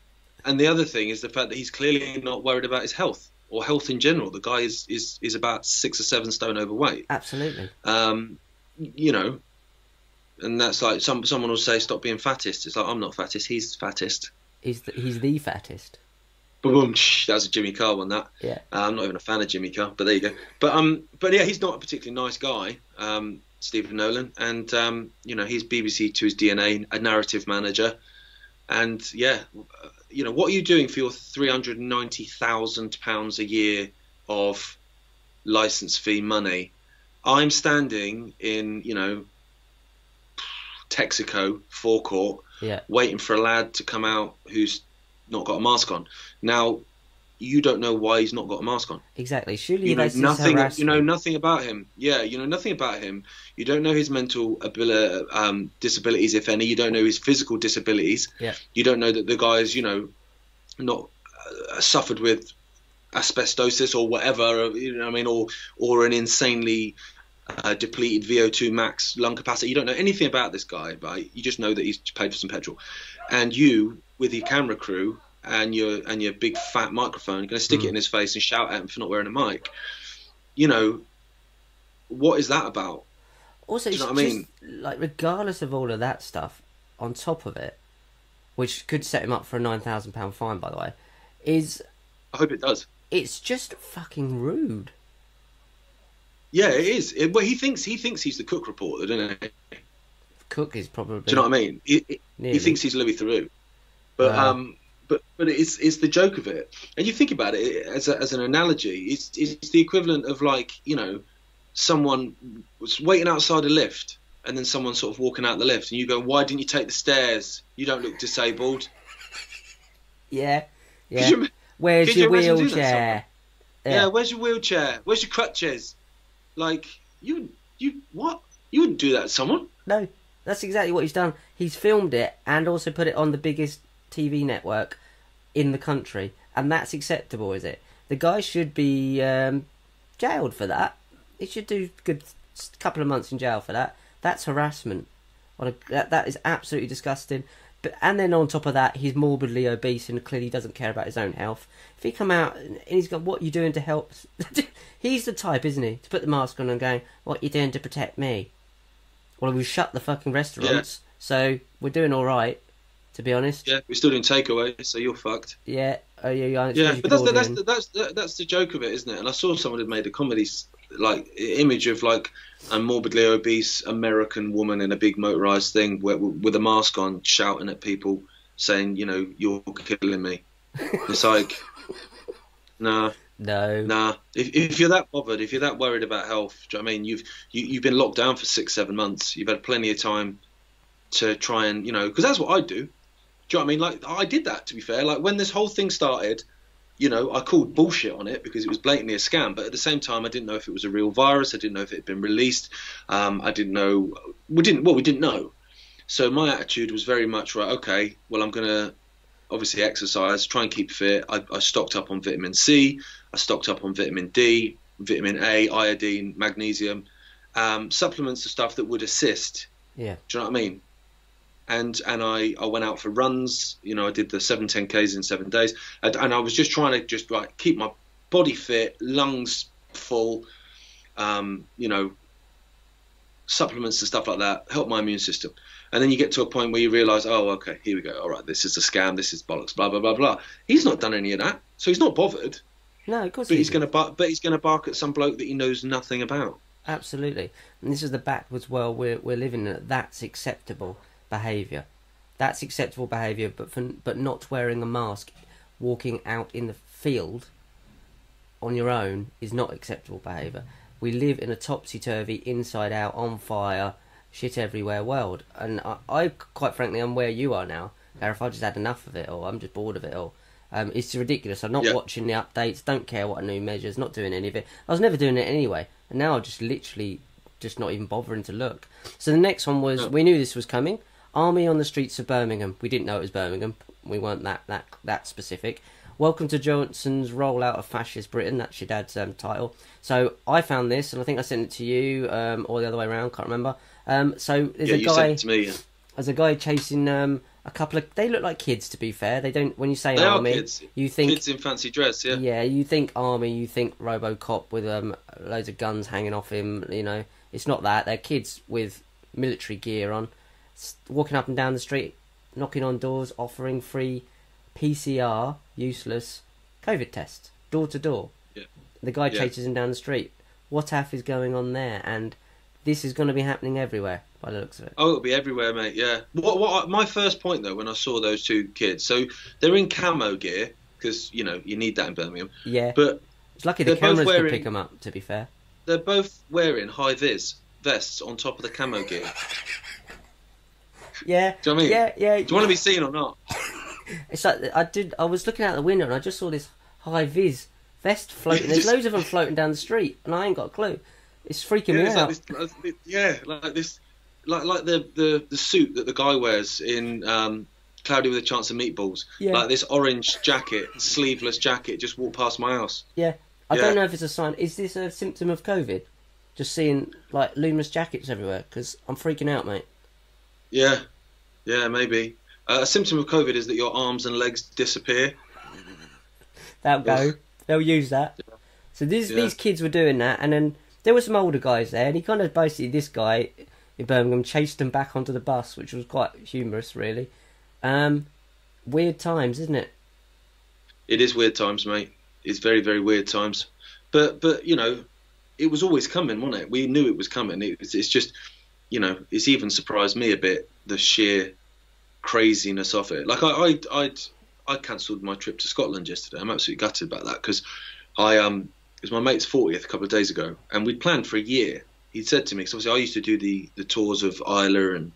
and the other thing is the fact that he's clearly not worried about his health or health in general. The guy is is, is about six or seven stone overweight, Absolutely. um, you know, and that's like some someone will say stop being fattest. It's like I'm not fattest, he's fattest. He's the, he's the fattest. Boom! That was a Jimmy Carr one. That Yeah. Uh, I'm not even a fan of Jimmy Carr, but there you go. But um, but yeah, he's not a particularly nice guy, um, Stephen Nolan, and um, you know he's BBC to his DNA, a narrative manager, and yeah, uh, you know what are you doing for your three hundred ninety thousand pounds a year of license fee money? I'm standing in you know Texaco forecourt Yeah. waiting for a lad to come out who's not got a mask on. Now, you don't know why he's not got a mask on. Exactly. Surely You know nothing. You know nothing about him. Yeah, you know nothing about him. You don't know his mental ability, um, disabilities, if any. You don't know his physical disabilities. Yeah. You don't know that the guy's, you know, not uh, suffered with asbestosis or whatever, you know, what I mean, or or an insanely uh, depleted VO2 max lung capacity. You don't know anything about this guy, right? you just know that he's paid for some petrol. And you, with your camera crew and your and your big fat microphone, you're going to stick Mm. it in his face and shout at him for not wearing a mic. You know, what is that about? Also, you know what I mean? just, like regardless of all of that stuff, on top of it, which could set him up for a nine thousand pound fine, by the way, is I hope it does. it's just fucking rude. Yeah, it is. It, well, he thinks he thinks he's the cook reporter, doesn't he? Cook is probably. Do you know what I mean? He, he- thinks he's Louis Theroux, but Wow. um, but but it's it's the joke of it. And you think about it as a, as an analogy, it's it's the equivalent of like you know, someone was waiting outside a lift, and then someone sort of walking out the lift, and you go, "Why didn't you take the stairs? You don't look disabled." Yeah, yeah. you Where's you your imagine doing that to wheelchair? yeah. where's your wheelchair? Where's your crutches? Like you you what? You wouldn't do that to someone. No, that's exactly what he's done. He's filmed it and also put it on the biggest TV network in the country, and that's acceptable, is it? The guy should be um, jailed for that. He should do a good couple of months in jail for that. That's harassment. A, that, that is absolutely disgusting. But and then on top of that, he's morbidly obese and clearly doesn't care about his own health. If he come out and he's got what you doing to help, he's the type, isn't he, to put the mask on and going, "What you doing to protect me?" Well, we've shut the fucking restaurants, so we're doing all right, to be honest. Yeah, we're still doing takeaway, so you're fucked. Yeah. Oh, yeah, yeah. Yeah, but that's the, that's the, that's the, that's the joke of it, isn't it? And I saw someone had made a comedy like image of like a morbidly obese American woman in a big motorized thing with, with a mask on, shouting at people, saying, you know, you're killing me. It's like, nah, No. nah. If, if you're that bothered, if you're that worried about health, do you know what I mean? You've you, you've been locked down for six, seven months. You've had plenty of time to try and you know, because that's what I do. Do you know what I mean? Like I did that to be fair. Like when this whole thing started, you know, I called bullshit on it because it was blatantly a scam. But at the same time, I didn't know if it was a real virus. I didn't know if it had been released. Um, I didn't know. We didn't. Well, we didn't know. So my attitude was very much right. Okay, well, I'm gonna obviously exercise, try and keep fit. I, I stocked up on vitamin C. I stocked up on vitamin D, vitamin A, iodine, magnesium, um, supplements of stuff that would assist Yeah. do you know what I mean? And and I, I went out for runs. You know, I did the seven ten k's in seven days, and, and I was just trying to just like keep my body fit, lungs full. Um, you know, supplements and stuff like that help my immune system. And then you get to a point where you realise, oh, okay, here we go. All right, this is a scam. This is bollocks. Blah blah blah blah. He's not done any of that, so he's not bothered. No, of course But he he's going to bar- but he's going to bark at some bloke that he knows nothing about. Absolutely. And this is the backwards world we're, we're living in. That's acceptable behaviour. That's acceptable behaviour, but for, but not wearing a mask, walking out in the field on your own is not acceptable behaviour. We live in a topsy turvy, inside out, on fire, shit everywhere world. And I, I, quite frankly, I'm where you are now. Gareth, I just had enough of it all. I'm just bored of it all. Um, it's ridiculous. I'm not Yeah. watching the updates. Don't care what a new measures. Not doing any of it. I was never doing it anyway, and now I'm just literally just not even bothering to look. So the next one was No. we knew this was coming. Army on the streets of Birmingham. We didn't know it was Birmingham. We weren't that that that specific. Welcome to Johnson's rollout of fascist Britain. That's your dad's um, title. So I found this, and I think I sent it to you, um, or the other way around. Can't remember. Um, so there's yeah, a you guy. sent it to me. yeah. There's a guy chasing um, a couple of. They look like kids, to be fair. They don't. When you say They army, kids. you think Kids in fancy dress. Yeah. yeah, you think army, you think RoboCop with um loads of guns hanging off him. You know, it's not that. They're kids with military gear on, walking up and down the street, knocking on doors, offering free PCR, useless COVID test, door to door. Yeah. The guy Yeah. chases him down the street. What F is going on there? And this is going to be happening everywhere by the looks of it. Oh, it'll be everywhere, mate. Yeah. What? What? My first point though, when I saw those two kids, so they're in camo gear because you know you need that in Birmingham. Yeah, But it's lucky the cameras could wearing- pick them up. To be fair. they're both wearing high vis vests on top of the camo gear. Yeah. Do you know I mean? Yeah, yeah. Do you want to be seen or not? It's like I did. I was looking out the window and I just saw this high vis vest floating. There's Just- loads of them floating down the street, and I ain't got a clue. It's freaking Yeah, me out. like this, yeah, like this, like like the, the the suit that the guy wears in um, cloudy with a chance of meatballs. Yeah. Like this orange jacket, sleeveless jacket, just walked past my house. Yeah. I Yeah. don't know if it's a sign. Is this a symptom of COVID? Just seeing like luminous jackets everywhere because I'm freaking out, mate. Yeah, yeah, maybe. Uh, a symptom of COVID is that your arms and legs disappear. They'll go. They'll use that. So these Yeah. these kids were doing that, and then there were some older guys there, and he kind of basically this guy in Birmingham chased them back onto the bus, which was quite humorous, really. Um, weird times, isn't it? It is weird times, mate. It's very, very weird times. But, but you know, it was always coming, wasn't it? We knew it was coming. It, it's, it's just, you know, it's even surprised me a bit the sheer craziness of it. Like I, I, I'd, I cancelled my trip to Scotland yesterday. I'm absolutely gutted about that because I, um, it was my mate's 40th a couple of days ago, and we'd planned for a year. He'd said to me, because obviously I used to do the the tours of Islay and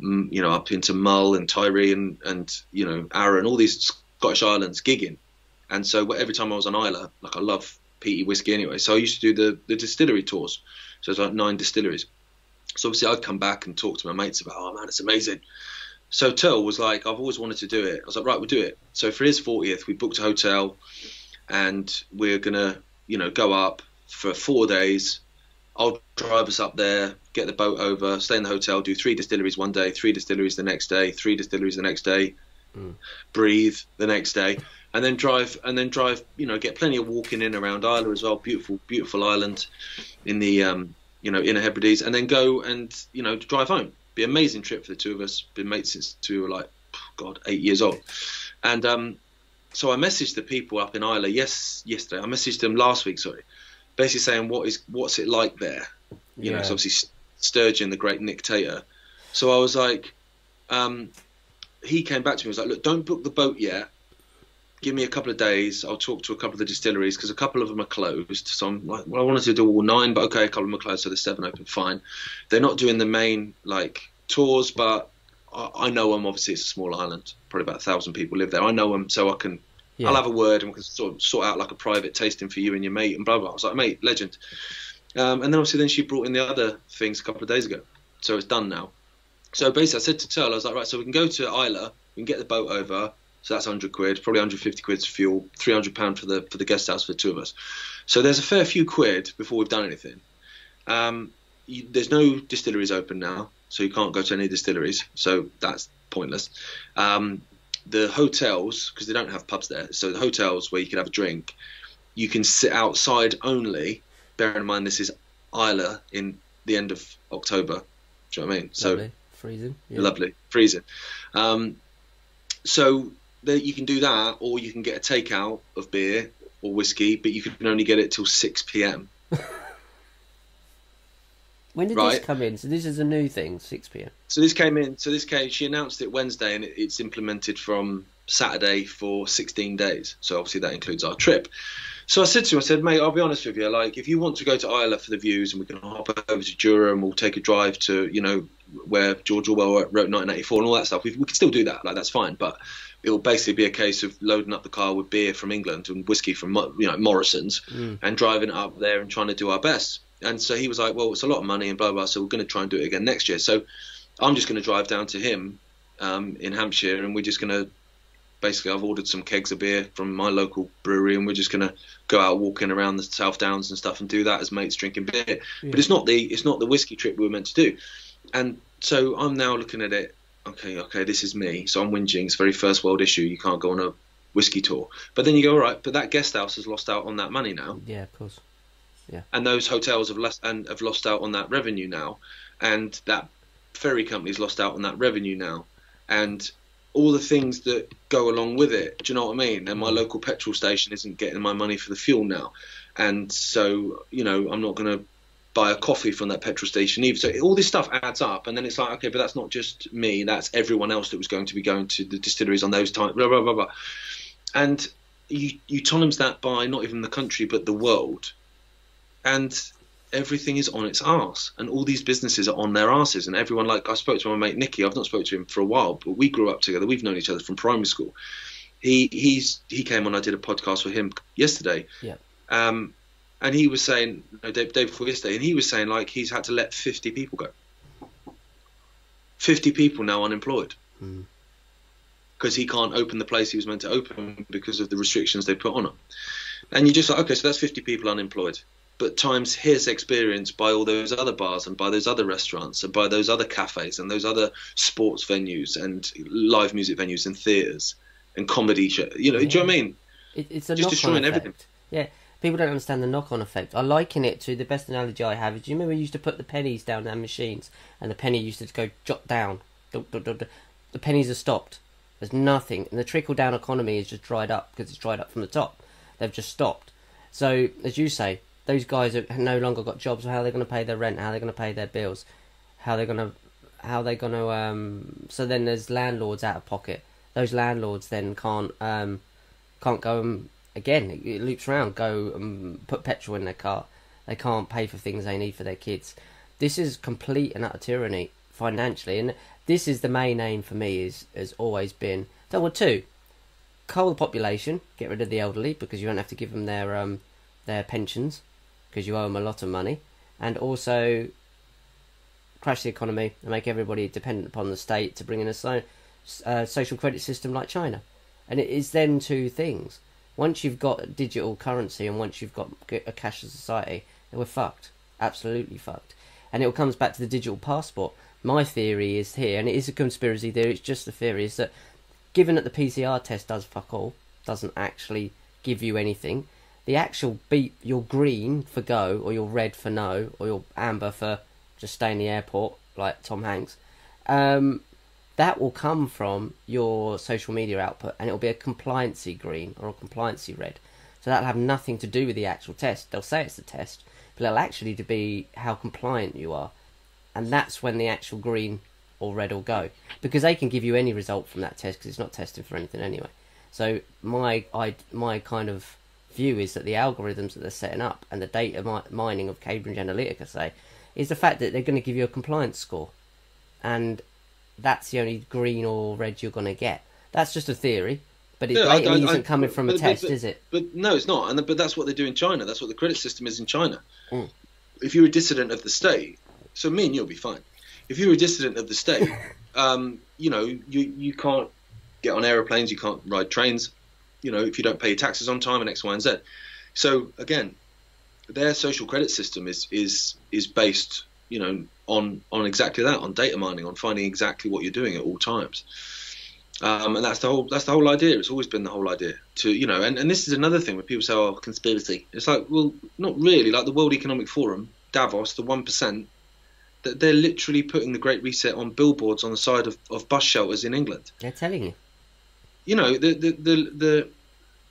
mm, you know up into Mull and Tiree and and you know Arran, all these Scottish islands gigging. And so every time I was on Islay, like I love peaty whiskey anyway, so I used to do the the distillery tours. So it's like nine distilleries. So obviously I'd come back and talk to my mates about, oh man, it's amazing. So Turl was like, I've always wanted to do it. I was like, right, we'll do it. So for his 40th, we booked a hotel, and we're gonna, you know, go up for four days. I'll drive us up there, get the boat over, stay in the hotel, do three distilleries one day, three distilleries the next day, three distilleries the next day, Mm. breathe the next day, and then drive and then drive. You know, get plenty of walking in around Islay as well. Beautiful, beautiful island in the um, you know inner Hebrides, and then go and you know drive home. Be an amazing trip for the two of us. Been mates since we were like, God, eight years old, and um, so I messaged the people up in Islay. Yes, yesterday I messaged them last week. Sorry, basically saying what is what's it like there. You know, it's obviously Sturgeon, the great dictator. So I was like, um, he came back to me. He was like, look, don't book the boat yet. Give me a couple of days. I'll talk to a couple of the distilleries because a couple of them are closed. So I'm like, well, I wanted to do all nine, but okay, a couple of them are closed, so there's seven open. Fine. They're not doing the main like tours, but I, I know them. Obviously, it's a small island. Probably about a thousand people live there. I know them, so I can Yeah. I'll have a word and we can sort of sort out like a private tasting for you and your mate and blah blah. I was like, mate, legend. Um, and then obviously then she brought in the other things a couple of days ago, so it's done now. So basically, I said to Turl, I was like, right, so we can go to Islay, we can get the boat over, so that's 100 quid, probably 150 quid's fuel, 300 pound for the for the guest house for the two of us. So there's a fair few quid before we've done anything. Um, you, there's no distilleries open now, so you can't go to any distilleries, so that's pointless. Um, the hotels, because they don't have pubs there, so the hotels where you can have a drink, you can sit outside only. Bear in mind this is Islay in the end of October. Do you know what I mean? So Lovely. freezing. Yeah. lovely, freezing. Um, so there, you can do that, or you can get a takeout of beer or whiskey, but you can only get it till six p.m. When did Right. this come in? So this is a new thing, six pm. So this came in. So this came. She announced it Wednesday, and it, it's implemented from Saturday for 16 days. So obviously that includes our trip. So I said to him, I said, mate, I'll be honest with you. Like, if you want to go to Islay for the views, and we can hop over to Jura, we'll take a drive to, you know, where George Orwell wrote 1984 and all that stuff. We, we can still do that. Like, that's fine. But it'll basically be a case of loading up the car with beer from England and whiskey from, you know, Morrison's, Mm. and driving it up there and trying to do our best. And so he was like, well, it's a lot of money and blah blah. So we're going to try and do it again next year. So I'm just going to drive down to him um, in Hampshire, and we're just going to basically I've ordered some kegs of beer from my local brewery, and we're just going to go out walking around the South Downs and stuff and do that as mates drinking beer. Yeah. But it's not the it's not the whiskey trip we were meant to do. And so I'm now looking at it. Okay, okay, this is me. So I'm whinging. It's a very first world issue. You can't go on a whiskey tour. But then you go, all right, but that guest house has lost out on that money now Yeah, of course. Yeah. And those hotels have lost and have lost out on that revenue now, and that ferry company's lost out on that revenue now, and all the things that go along with it. Do you know what I mean? And my mm. local petrol station isn't getting my money for the fuel now, and so you know I'm not going to buy a coffee from that petrol station either. So all this stuff adds up, and then it's like, okay, but that's not just me. That's everyone else that was going to be going to the distilleries on those times. Blah blah blah blah. And you you times that by not even the country but the world, and everything is on its arse and all these businesses are on their asses and everyone like i spoke to my mate nicky i've not spoken to him for a while but we grew up together we've known each other from primary school he he's he came on i did a podcast with him yesterday Yeah. um and he was saying no, day, day before yesterday and he was saying like he's had to let 50 people go 50 people now unemployed Mm. because he can't open the place he was meant to open because of the restrictions they put on him. And you're just like, okay, so that's 50 people unemployed. But times his experience by all those other bars and by those other restaurants and by those other cafes and those other sports venues and live music venues and theatres and comedy show. You know, yeah. do you know what I mean? It, it's a just destroying effect. everything. Yeah, people don't understand the knock-on effect. I liken it to the best analogy I have. Is do you remember we used to put the pennies down our machines and the penny used to go jot down. The pennies are stopped. There's nothing, and the trickle-down economy is just dried up because it's dried up from the top. They've just stopped. So, as you say, those guys have no longer got jobs. How are they going to pay their rent? How are they going to pay their bills? How they're going to how they're going to um so then there's landlords out of pocket those landlords then can't um can't go and again it, loops around go and put petrol in their car they can't pay for things they need for their kids this is complete and utter tyranny financially and this is the main aim for me is has always been so well two cull the population get rid of the elderly because you don't have to give them their um their pensions because you owe them a lot of money, and also crash the economy and make everybody dependent upon the state to bring in a so, uh, social credit system like China. And it is then two things. Once you've got digital currency and once you've got a cashless society, we're fucked. Absolutely fucked. And it all comes back to the digital passport. My theory is here, and it is a conspiracy theory, it's just a theory, is that given that the PCR test does fuck all, doesn't actually give you anything, the actual beep, your green for go, or your red for no, or your amber for just stay in the airport, like Tom Hanks, um, that will come from your social media output, and it'll be a compliancy green or a compliancy red. So that'll have nothing to do with the actual test. They'll say it's the test, but it'll actually to be how compliant you are, and that's when the actual green or red will go because they can give you any result from that test because it's not tested for anything anyway. So my I my kind of view is that the algorithms that they're setting up and the data mi- mining of Cambridge Analytica say is the fact that they're going to give you a compliance score, and that's the only green or red you're going to get. That's just a theory, but it yeah, I, I, isn't I, coming from but, a test, but, is it? But no, it's not. And but that's what they do in China. That's what the credit system is in China. Mm. If you're a dissident of the state, so me and you'll be fine. If you're a dissident of the state, um, you know you you can't get on aeroplanes, you can't ride trains, you know, if you don't pay your taxes on time and X, Y, and Z. So again, their social credit system is is is based, you know, on on exactly that, on data mining, on finding exactly what you're doing at all times. Um, and that's the whole that's the whole idea. It's always been the whole idea to you know. And, and this is another thing where people say, "Oh, conspiracy." It's like, well, not really. Like the World Economic Forum, Davos, the one percent, that they're literally putting the Great Reset on billboards on the side of, of bus shelters in England. They're telling you. You know, the the the, the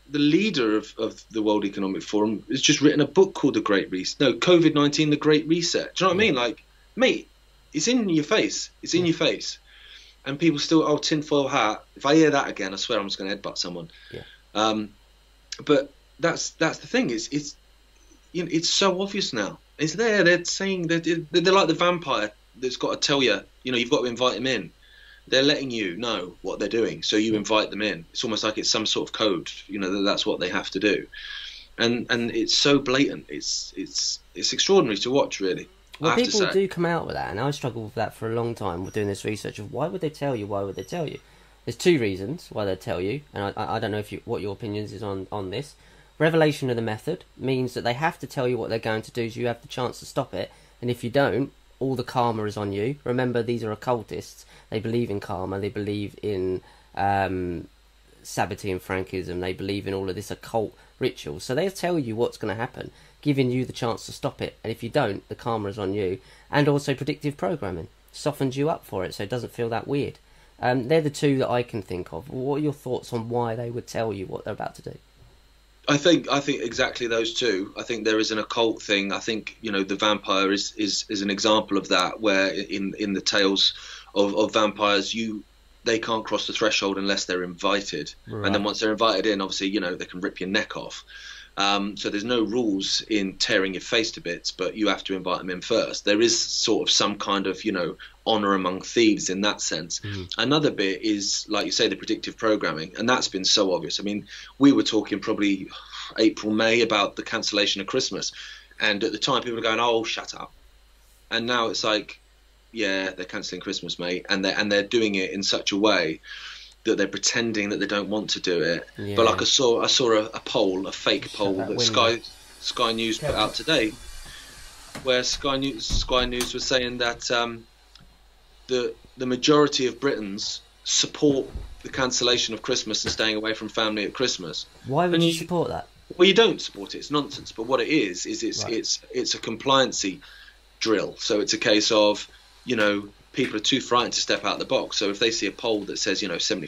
the leader of, of the World Economic Forum has just written a book called The Great Reset. No, COVID 19, The Great Reset. Do you know what I mean? Like, mate, it's in your face. It's in your face. And people still, oh, tinfoil hat. If I hear that again, I swear I'm just going to headbutt someone. Yeah. Um, but that's that's the thing. It's it's you know, it's so obvious now. It's there. They're saying that they're, they're like the vampire that's got to tell you. You know, you've got to invite him in they're letting you know what they're doing, so you invite them in. It's almost like it's some sort of code, you know, that that's what they have to do, and and it's so blatant. It's it's it's extraordinary to watch, really. Well, people do come out with that, and I struggled with that for a long time with doing this research of why would they tell you? Why would they tell you? There's two reasons why they tell you, and I, I don't know if you, what your opinions is on on this. Revelation of the method means that they have to tell you what they're going to do, so you have the chance to stop it. And if you don't, all the karma is on you. Remember, these are occultists. They believe in karma. They believe in um, Sabbatean Frankism. They believe in all of this occult ritual. So they'll tell you what's going to happen, giving you the chance to stop it. And if you don't, the karma is on you. And also predictive programming softens you up for it, so it doesn't feel that weird. Um, they're the two that I can think of. What are your thoughts on why they would tell you what they're about to do? I think I think exactly those two. I think there is an occult thing. I think you know the vampire is is, is an example of that, where in in the tales of, of vampires, you they can't cross the threshold unless they're invited, right. and then once they're invited in, obviously you know they can rip your neck off. Um, so there's no rules in tearing your face to bits, but you have to invite them in first. There is sort of some kind of, you know, honor among thieves in that sense. Mm. Another bit is, like you say, the predictive programming, and that's been so obvious. I mean, we were talking probably April, May about the cancellation of Christmas, and at the time people were going, "Oh, shut up," and now it's like, yeah, they're cancelling Christmas, mate, and they and they're doing it in such a way that they're pretending that they don't want to do it. Yeah. But like I saw, I saw a, a poll, a fake Shut poll that that. Sky Sky News put out today, where Sky News Sky News was saying that um, the the majority of Britons support the cancellation of Christmas and staying away from family at Christmas. Why would you you- support that? Well, you don't support it; it's nonsense. But what it is is it's Right. it's it's a compliancy drill. So it's a case of you know people are too frightened to step out of the box. So if they see a poll that says you know 75%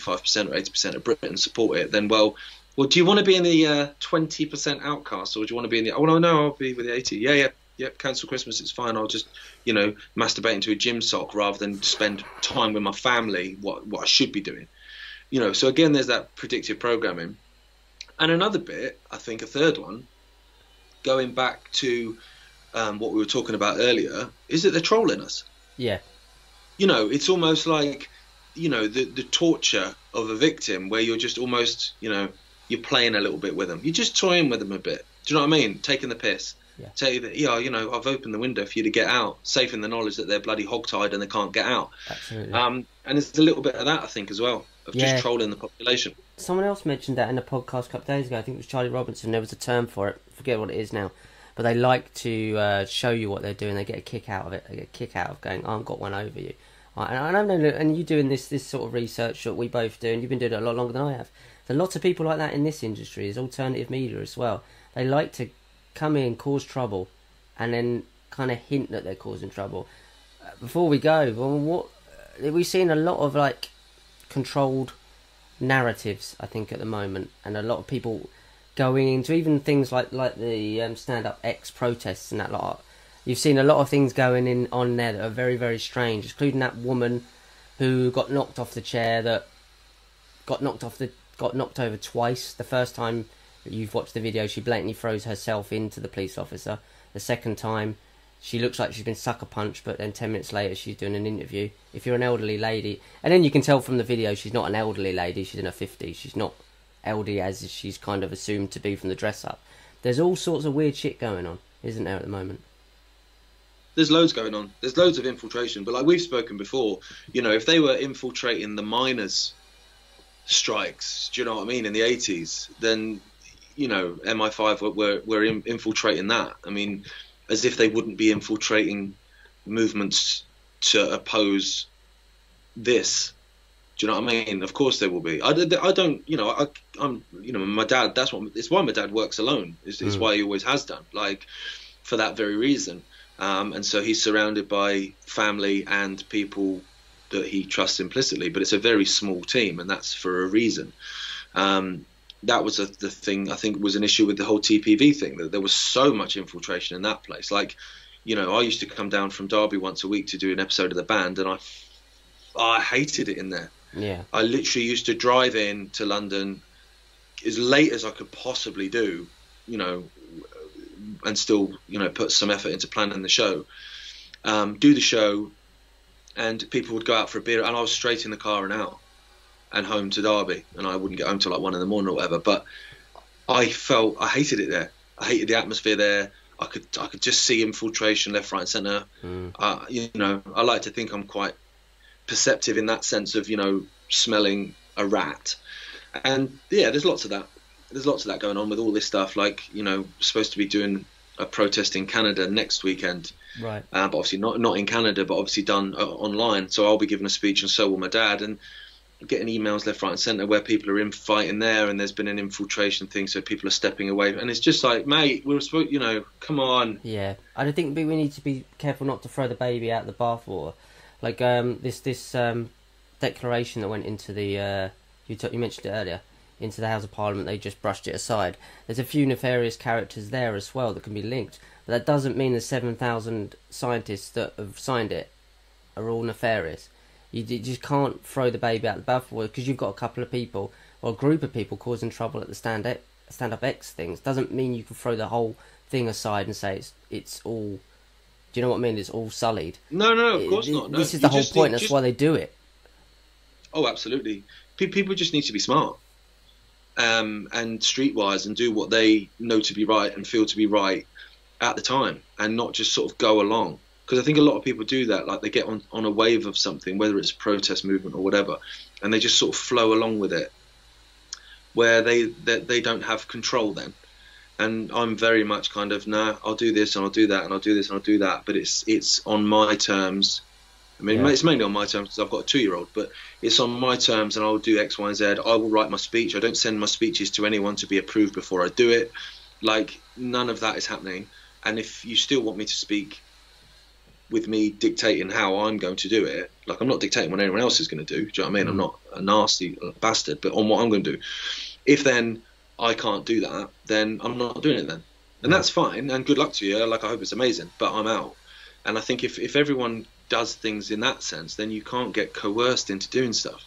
or 80% of Britain support it, then well, well, do you want to be in the uh, 20% outcast or do you want to be in the? Oh no, no, I'll be with the 80. Yeah, yeah, yeah. Cancel Christmas, it's fine. I'll just you know masturbate into a gym sock rather than spend time with my family. What what I should be doing. You know, so again, there's that predictive programming. And another bit, I think a third one, going back to um, what we were talking about earlier, is that they're trolling us. Yeah, You know, it's almost like, you know, the, the torture of a victim where you're just almost, you know, you're playing a little bit with them. You're just toying with them a bit. Do you know what I mean? Taking the piss. Yeah. Tell you that, yeah, you know, I've opened the window for you to get out, safe in the knowledge that they're bloody hogtied and they can't get out. absolutely. Um, and there's a little bit of that, I think, as well, of Yeah. just trolling the population. Someone else mentioned that in a podcast a couple of days ago. I think it was Charlie Robinson. There was a term for it. Forget what it is now. But they like to uh, show you what they're doing. They get a kick out of it. They get a kick out of going, "I've got one over you." And I know, and you doing this this sort of research that we both do, and you've been doing it a lot longer than I have. There's lots of people like that in this industry. There's alternative media as well. They like to come in, cause trouble, and then kind of hint that they're causing trouble. Uh, Before we go, well, what uh, we've seen a lot of like controlled narratives, I think, at the moment, and a lot of people going into even things like like the um, stand up X protests and that lot. You've seen a lot of things going in on there that are very very strange, including that woman who got knocked off the chair that got knocked off the got knocked over twice. The first time you've watched the video, she blatantly throws herself into the police officer. The second time, she looks like she's been sucker punched, but then ten minutes later she's doing an interview. If you're an elderly lady, and then you can tell from the video she's not an elderly lady. She's in her fifties. She's not elderly as she's kind of assumed to be from the dress up. There's all sorts of weird shit going on, isn't there, at the moment? There's loads going on. There's loads of infiltration, but like we've spoken before, you know, if they were infiltrating the miners' strikes, do you know what I mean, in the 80s, then you know MI5 were were, were in, infiltrating that. I mean, as if they wouldn't be infiltrating movements to oppose this. Do you know what I mean? Of course there will be. I, I don't, you know, I, I'm, you know, my dad. That's what. It's why my dad works alone. It's, it's Mm. why he always has done. Like for that very reason. Um, and so he's surrounded by family and people that he trusts implicitly. But it's a very small team, and that's for a reason. Um, that was a, the thing I think was an issue with the whole TPV thing. That there was so much infiltration in that place. Like, you know, I used to come down from Derby once a week to do an episode of the band, and I, I hated it in there. Yeah, I literally used to drive in to London as late as I could possibly do, you know, and still, you know, put some effort into planning the show. Um, do the show, and people would go out for a beer, and I was straight in the car and out, and home to Derby, and I wouldn't get home till like one in the morning or whatever. But I felt I hated it there. I hated the atmosphere there. I could I could just see infiltration left, right, and centre. Mm. Uh, you know, I like to think I'm quite perceptive in that sense of you know smelling a rat, and yeah, there's lots of that. There's lots of that going on with all this stuff. Like you know, supposed to be doing a protest in Canada next weekend, right. uh, but obviously not not in Canada, but obviously done uh, online. So I'll be giving a speech, and so will my dad, and getting emails left, right, and centre where people are in fighting there, and there's been an infiltration thing, so people are stepping away, and it's just like, mate, we were supposed, you know, come on, Yeah, I think we we need to be careful not to throw the baby out the bathwater. Like um, this this um, declaration that went into the uh, you t- you mentioned it earlier into the House of Parliament. They just brushed it aside. There's a few nefarious characters there as well that can be linked, but that doesn't mean the seven thousand scientists that have signed it are all nefarious. You, you just can't throw the baby out the bathwater because you've got a couple of people or a group of people causing trouble at the stand e- stand up X things. Doesn't mean you can throw the whole thing aside and say it's it's all. Do you know what I mean? It's all sullied. no, no, of course it- not. No. This is You the whole point. need- That's just- why they do it. Oh, absolutely. Pe- people just need to be smart um, and streetwise and do what they know to be right and feel to be right at the time and not just sort of go along. Because I think a lot of people do that. Like they get on, on a wave of something, whether it's a protest movement or whatever, and they just sort of flow along with it, where they they, they don't have control then. And I'm very much kind of nah, I'll do this and I'll do that and I'll do this and I'll do that, but it's it's on my terms. I mean, Yeah. it's mainly on my terms because I've got a two-year-old, but it's on my terms, and I'll do X, Y, and Z. I will write my speech. I don't send my speeches to anyone to be approved before I do it. Like none of that is happening. And if you still want me to speak with me dictating how I'm going to do it, like I'm not dictating what anyone else is going to do. Do you know what I mean? I'm mm. not a nasty bastard, but on what I'm going to do. If then I can't do that, then I'm not doing it then, and that's fine. And good luck to you. Like I hope it's amazing, but I'm out. And I think if if everyone does things in that sense, then you can't get coerced into doing stuff.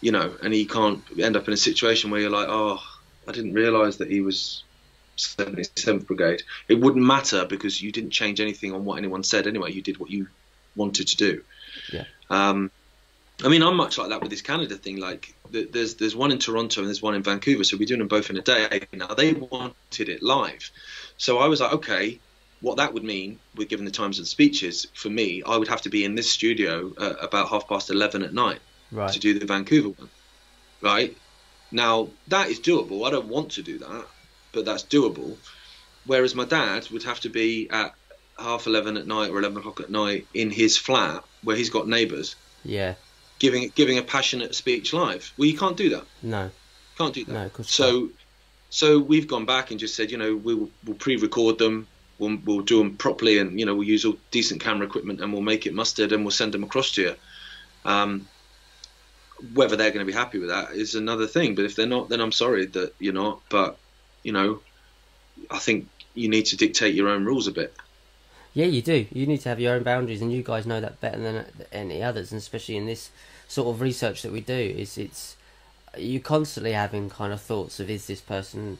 You know, and you can't end up in a situation where you're like, oh, I didn't realise that he was 77th Brigade. It wouldn't matter because you didn't change anything on what anyone said anyway. You did what you wanted to do. Yeah. Um, I mean, I'm much like that with this Canada thing. Like, there's there's one in Toronto and there's one in Vancouver, so we're doing them both in a day. Now they wanted it live, so I was like, okay, what that would mean, with given the times of the speeches, for me, I would have to be in this studio uh, about half past eleven at night Right. to do the Vancouver one. Right? Now, that is doable. I don't want to do that, but that's doable. Whereas my dad would have to be at half 11 at night or 11 o'clock at night in his flat where he's got neighbours Yeah. giving giving a passionate speech live. Well, you can't do that. No. Can't do that. No, so, so we've gone back and just said, you know, we'll, we'll pre-record them. We'll, we'll do them properly, and you know, we'll use all decent camera equipment, and we'll make it mustard, and we'll send them across to you. Um, whether they're going to be happy with that is another thing. But if they're not, then I'm sorry that you're not. But you know, I think you need to dictate your own rules a bit. Yeah, you do. You need to have your own boundaries, and you guys know that better than any others, and especially in this sort of research that we do. Is it's you constantly having kind of thoughts of is this person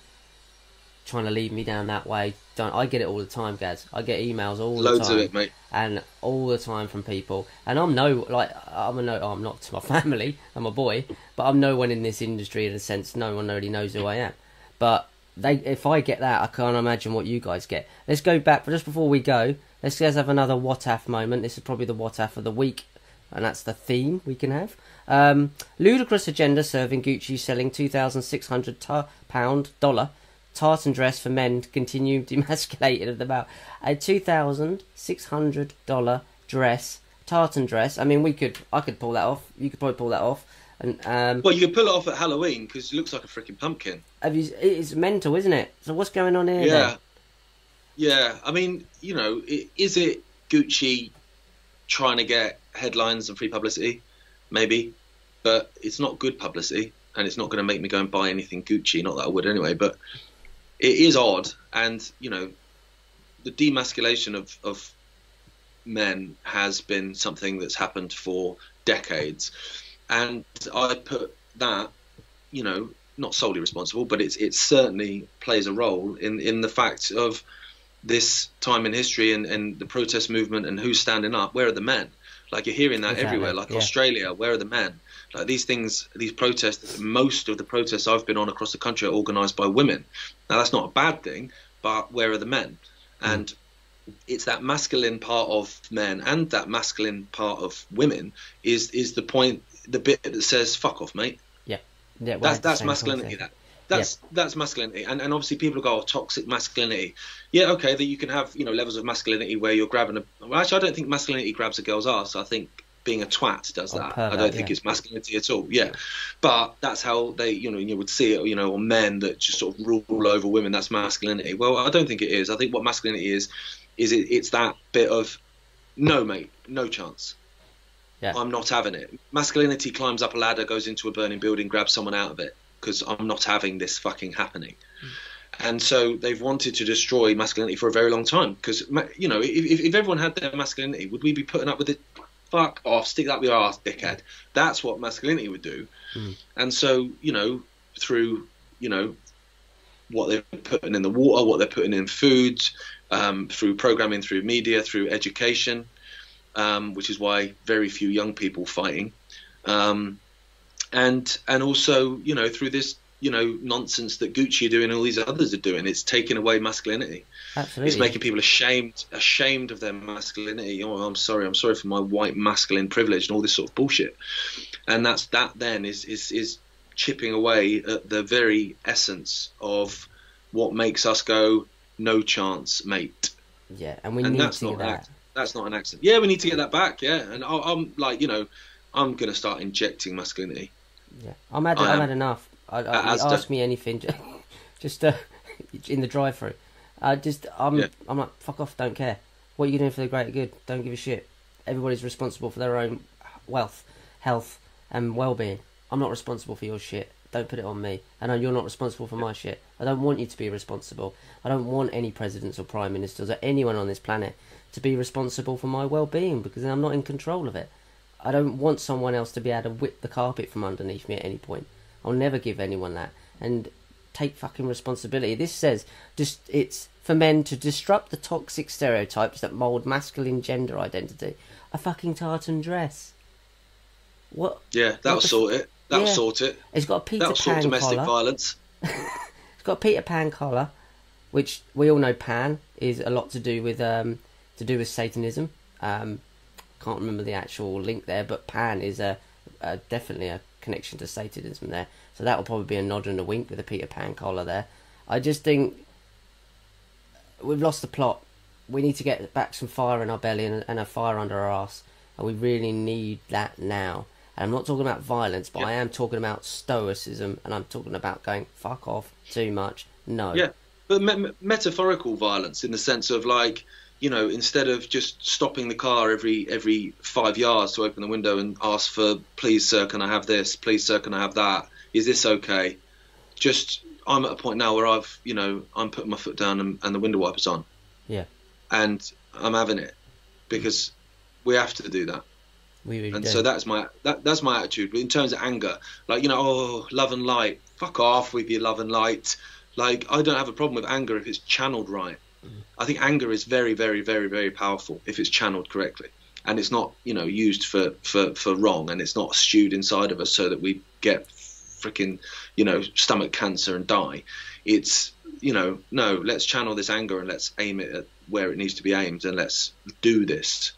trying to lead me down that way? Don't I get it all the time, Gaz? I get emails all the time, of it, mate. and all the time from people. And I'm no like I'm a no. I'm not to my family. I'm a boy, but I'm no one in this industry in a sense. No one really knows who I am. But they, if I get that, I can't imagine what you guys get. Let's go back, but just before we go, let's just have another what if moment. This is probably the what if of the week, and that's the theme we can have. Um, ludicrous agenda serving Gucci selling two thousand six hundred pound dollar tartan dress for men to continue demasculated about a two thousand six hundred dollar dress tartan dress. I mean, we could I could pull that off. You could probably pull that off. And um, Well, you could pull it off at Halloween because it looks like a freaking pumpkin. have you, it's mental, isn't it? So what's going on here? Yeah. then? Yeah. I mean, you know, is it Gucci trying to get headlines and free publicity? Maybe. But it's not good publicity and it's not going to make me go and buy anything Gucci. Not that I would anyway, but it is odd. And, you know, the demasculation of, of men has been something that's happened for decades. And I put that, you know, not solely responsible, but it's it certainly plays a role in in the fact of this time in history and, and the protest movement and who's standing up. Where are the men? Like you're hearing that Exactly, everywhere. Like yeah. Australia, where are the men? Like these things, these protests. Most of the protests I've been on across the country are organised by women. Now that's not a bad thing, but where are the men? And it's that masculine part of men and that masculine part of women is is the point, the bit that says "fuck off, mate." Yeah, well, that's that's masculinity. That that's that's masculinity, and and obviously people go, oh, toxic masculinity. Yeah, okay, that you can have you know levels of masculinity where you're grabbing a. Well, actually, I don't think masculinity grabs a girl's ass. I think being a twat does that. I don't think yeah. it's masculinity at all. Yeah, but that's how they you know you would see it. You know, on men that just sort of rule over women. That's masculinity. Well, I don't think it is. I think what masculinity is is it, it's that bit of no, mate, no chance. Yeah. I'm not having it. Masculinity climbs up a ladder, goes into a burning building, grabs someone out of it because I'm not having this fucking happening. Hmm. And so they've wanted to destroy masculinity for a very long time because you know if, if if everyone had their masculinity, would we be putting up with it? Fuck off, stick that with your ass, dickhead. That's what masculinity would do. Mm. And so you know through you know what they're putting in the water, what they're putting in food, um, through programming, through media, through education, um, which is why very few young people fighting, um, and and also you know through this you know nonsense that Gucci are doing all these others are doing. It's taking away masculinity. Absolutely. It's making people ashamed ashamed of their masculinity. Oh, I'm sorry, I'm sorry for my white masculine privilege and all this sort of bullshit. And that's that then is is is chipping away at the very essence of what makes us go no chance, mate. yeah, and we and need that's to not that. accident. That's not an accident. Yeah, we need to get that back. Yeah, and I, I'm like, you know, I'm gonna start injecting masculinity. Yeah, I'm had. I I'm had enough. I, I, As ask me anything, just uh, in the drive-through. I just, I'm, Yeah. I'm like, fuck off. Don't care. What are you doing for the greater good? Don't give a shit. Everybody's responsible for their own wealth, health, and well-being. I'm not responsible for your shit. Don't put it on me. And you're not responsible for my shit. I don't want you to be responsible. I don't want any presidents or prime ministers or anyone on this planet to be responsible for my well-being because I'm not in control of it. I don't want someone else to be able to whip the carpet from underneath me at any point. I'll never give anyone that. And take fucking responsibility. This says just it's for men to disrupt the toxic stereotypes that mould masculine gender identity. A fucking tartan dress. What? Yeah, that'll f- sort it. That'll Yeah. sort it. It's got a Peter That'll sort domestic collar. violence. It's got a Peter Pan collar, which we all know Pan is a lot to do with um to do with Satanism. Um, can't remember the actual link there, but Pan is a, a definitely a connection to Satanism there. So that will probably be a nod and a wink with a Peter Pan collar there. I just think we've lost the plot. We need to get back some fire in our belly and, and a fire under our ass, and we really need that now. And I'm not talking about violence, but Yeah. I am talking about stoicism, and I'm talking about going fuck off too much. No, Yeah, but me- metaphorical violence in the sense of like, you know, instead of just stopping the car every every five yards to open the window and ask for, please sir, can I have this? Please sir, can I have that? Is this okay? Just I'm at a point now where I've, you know, I'm putting my foot down and, and the window wipers on. Yeah. And I'm having it because we have to do that. we really and do. so that's my that that's my attitude. But in terms of anger, like you know, oh, love and light, fuck off with your love and light. Like I don't have a problem with anger if it's channeled right. I think anger is very, very, very, very powerful if it's channeled correctly, and it's not you know used for for for wrong, and it's not stewed inside of us so that we get freaking you know stomach cancer and die. It's you know no, let's channel this anger and let's aim it at where it needs to be aimed, and let's do this.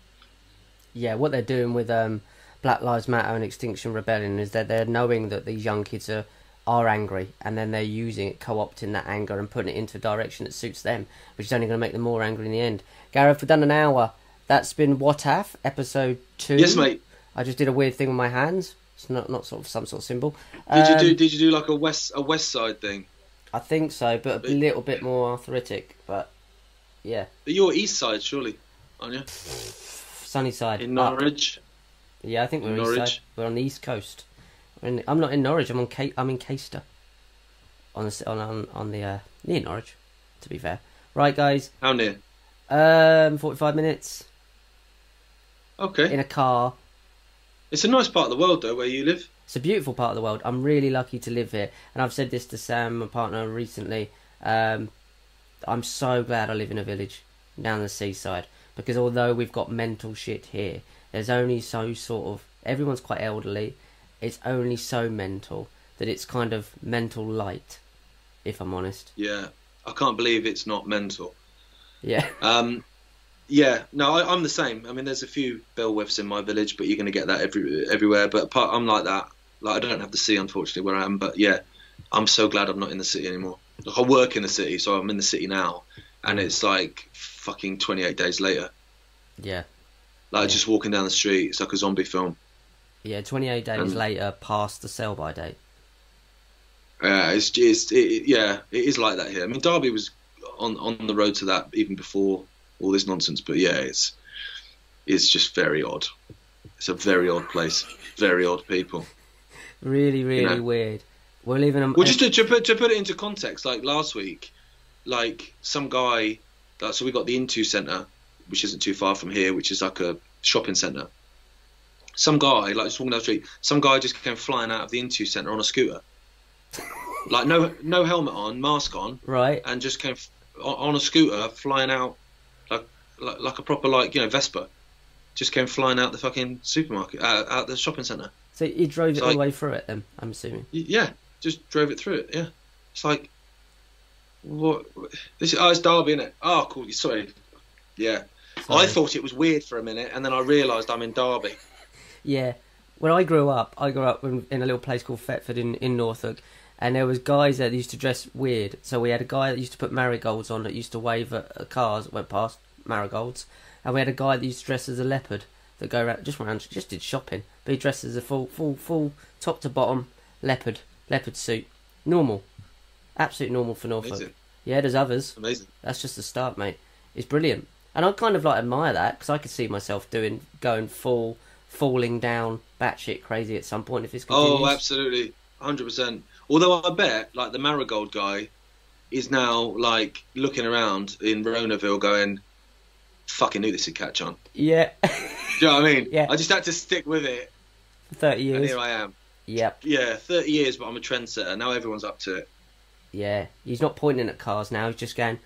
yeah, what they're doing with um, Black Lives Matter and Extinction Rebellion is that they're knowing that these young kids are are angry, and then they're using it, co-opting that anger and putting it into a direction that suits them, which is only going to make them more angry in the end. Gareth, we've done an hour. That's been What Af, episode two. Yes, mate. I just did a weird thing with my hands. It's not not sort of some sort of symbol. Did you Um, do did you do like a west a west side thing? I think so, but a little bit more arthritic. But yeah, But you're east side, surely, aren't you? sunny side. In up. Norwich. Yeah, I think we're In east side. Norwich? We're on the east coast. In, I'm not in Norwich. I'm on Ca- I'm in Caister. On the on on, on the uh, near Norwich, to be fair. Right, guys. How near? Um, 45 minutes Okay. in a car. It's a nice part of the world, though, where you live. It's a beautiful part of the world. I'm really lucky to live here, and I've said this to Sam, my partner, recently. Um, I'm so glad I live in a village down the seaside because although we've got mental shit here, there's only so sort of everyone's quite elderly. It's only so mental that it's kind of mental light, if I'm honest. Yeah. I can't believe it's not mental. Yeah, Um, yeah. No, I, I'm the same. I mean, there's a few bellweths in my village, but you're going to get that every everywhere. But apart, I'm like that. Like I don't have the sea, unfortunately, where I am. But yeah, I'm so glad I'm not in the city anymore. Like, I work in the city, so I'm in the city now, and it's like fucking 28 days later. yeah, Like Yeah. just walking down the street, it's like a zombie film. Yeah. 28 days Um, later, past the sell by date. Yeah, it's just it, yeah, it is like that here. I mean, Derby was on on the road to that even before all this nonsense. But yeah, it's it's just very odd. It's a very odd place, very odd people. Really, really know. weird. We're living in. Well, just to, to put to put it into context, like last week, like some guy, like, so we got the Intu Centre, which isn't too far from here, which is like a shopping centre. Some guy, like just walking down the street, some guy just came flying out of the Intu Centre on a scooter, like no no helmet on, mask on, right. and just came f- on a scooter flying out like, like like a proper like you know Vespa. Just came flying out the fucking supermarket, uh, out the shopping centre. So you drove it So all the way through it then, I'm assuming. Yeah, just drove it through it. Yeah, it's like what? This is oh, it's Derby, it Oh, cool. Sorry. Yeah, Sorry. I thought it was weird for a minute, and then I realised I'm in Derby. Yeah. When I grew up, I grew up in, in a little place called Thetford in, in Norfolk, and there was guys that used to dress weird. So we had a guy that used to put marigolds on that used to wave at, at cars that went past marigolds, and we had a guy that used to dress as a leopard that go around just around just did shopping, but he dressed as a full full full top to bottom leopard leopard suit, normal, absolute normal for Norfolk. Amazing, Yeah, there's others. amazing. That's just the start, mate. It's brilliant, and I kind of like admire that because I could see myself doing going full, falling down, batshit crazy at some point if this oh, continues. Oh, absolutely, hundred percent. Although I bet, like the Marigold guy, is now like looking around in Ronaville, going, "Fucking knew this would catch on." Yeah, Do you know what I mean? Yeah. I just had to stick with it, thirty and years. here I am. Yep, Yeah, thirty years, but I'm a trendsetter. Now everyone's up to it. yeah. He's not pointing at cars now. He's just going,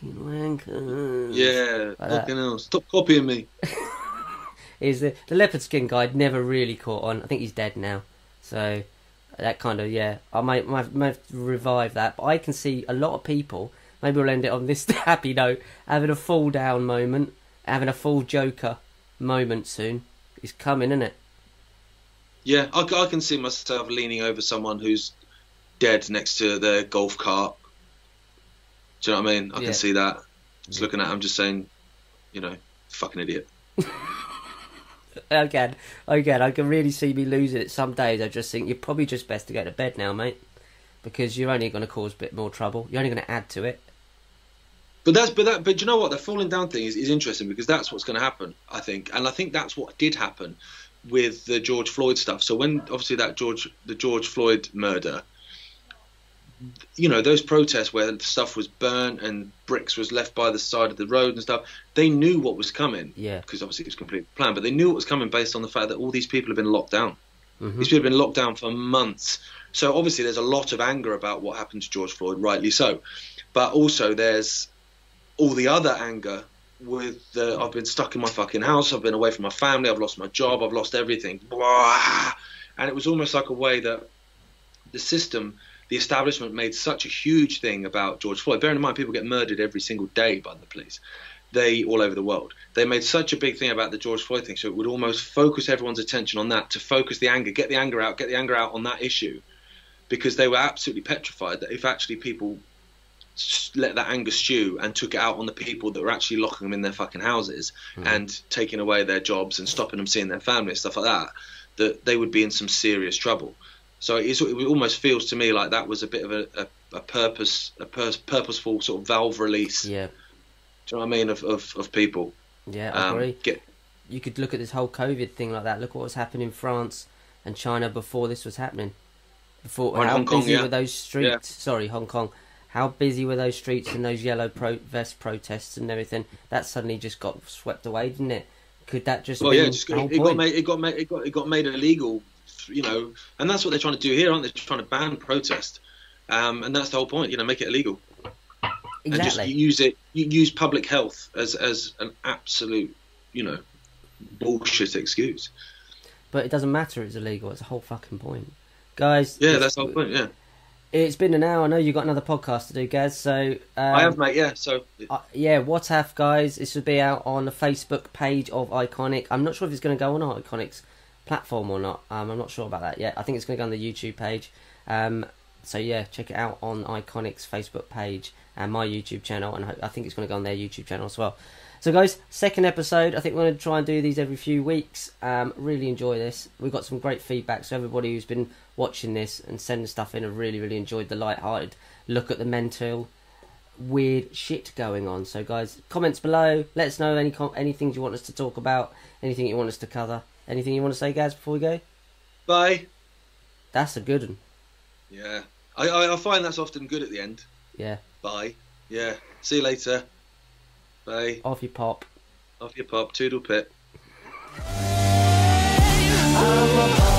"Fucking wanker." Yeah, Like that. fucking hell, stop copying me. Is the the leopard skin guy never really caught on? I think he's dead now. So that kind of yeah. I might might, might revive that. But I can see a lot of people. Maybe we'll end it on this happy note. Having a fall down moment, having a full Joker moment soon. It's coming, isn't it? Yeah, I, I can see myself leaning over someone who's dead next to their golf cart. Do you know what I mean? I Yeah. can see that. Just looking at, him, just saying, you know, fucking idiot. Again, again, I can really see me losing it some days. I just think you're probably just best to go to bed now, mate, because you're only going to cause a bit more trouble. You're only going to add to it. But that's but that but you know what the falling down thing is, is interesting because that's what's going to happen I think and I think that's what did happen with the George Floyd stuff. So when obviously that George the George Floyd murder, you know those protests where stuff was burnt and bricks was left by the side of the road and stuff, they knew what was coming Yeah. because obviously it was completely planned. But they knew what was coming based on the fact that all these people have been locked down. hmm These people have been locked down for months. So obviously there's a lot of anger about what happened to George Floyd, rightly so. But also there's all the other anger with the I've been stuck in my fucking house, I've been away from my family, I've lost my job, I've lost everything. Blah. And it was almost like a way that the system, the establishment made such a huge thing about George Floyd. Bearing in mind people get murdered every single day by the police. They all over the world. They made such a big thing about the George Floyd thing, so it would almost focus everyone's attention on that to focus the anger, get the anger out, get the anger out on that issue, because they were absolutely petrified that if actually people let that anger stew and took it out on the people that were actually locking them in their fucking houses hmm. and taking away their jobs and stopping them seeing their family and stuff like that, that they would be in some serious trouble. So it, almost feels to me like that was a bit of a, a, a purpose, a pur- purposeful sort of valve release. Yeah. Do you know what I mean? Of of, of people. Yeah, I Um, agree. Get You could look at this whole COVID thing like that. Look what was happening in France and China before this was happening. Before how Hong Kong, busy yeah. were those streets? Sorry, Hong Kong. How busy were those streets and those yellow pro- vest protests and everything? That suddenly just got swept away, didn't it? Could that just well, be yeah, it, just, it, it got made. It got made. It got it got made illegal. You know, and that's what they're trying to do here, aren't they? They're trying to ban protest, um, and that's the whole point. You know, make it illegal. and just use it use public health as as an absolute you know bullshit excuse But it doesn't matter. It's illegal. It's the whole fucking point, guys. yeah that's the whole point yeah It's been an hour. I know you got another podcast to do, Gaz. So um, i have mate yeah so Uh, yeah, what if, guys? This will be out on the Facebook page of Iconic. I'm not sure if it's going to go on Iconic's platform or not. Um, I'm not sure about that yet. I think it's going to go on the YouTube page. Um, so yeah, check it out on Iconic's Facebook page and my YouTube channel, and I- think it's going to go on their YouTube channel as well. So guys, second episode. I think we're going to try and do these every few weeks. Um, really enjoy this. We've got some great feedback. So everybody who's been watching this and sending stuff in have really, really enjoyed the light-hearted look at the mental weird shit going on. So, guys, comments below. Let us know any any things you want us to talk about, anything you want us to cover, anything you want to say, guys, before we go. bye. That's a good one. yeah. I, I i find that's often good at the end. Yeah, bye. Yeah. See you later. Bye. Off you pop. off your pop. Toodle pip oh, oh, oh.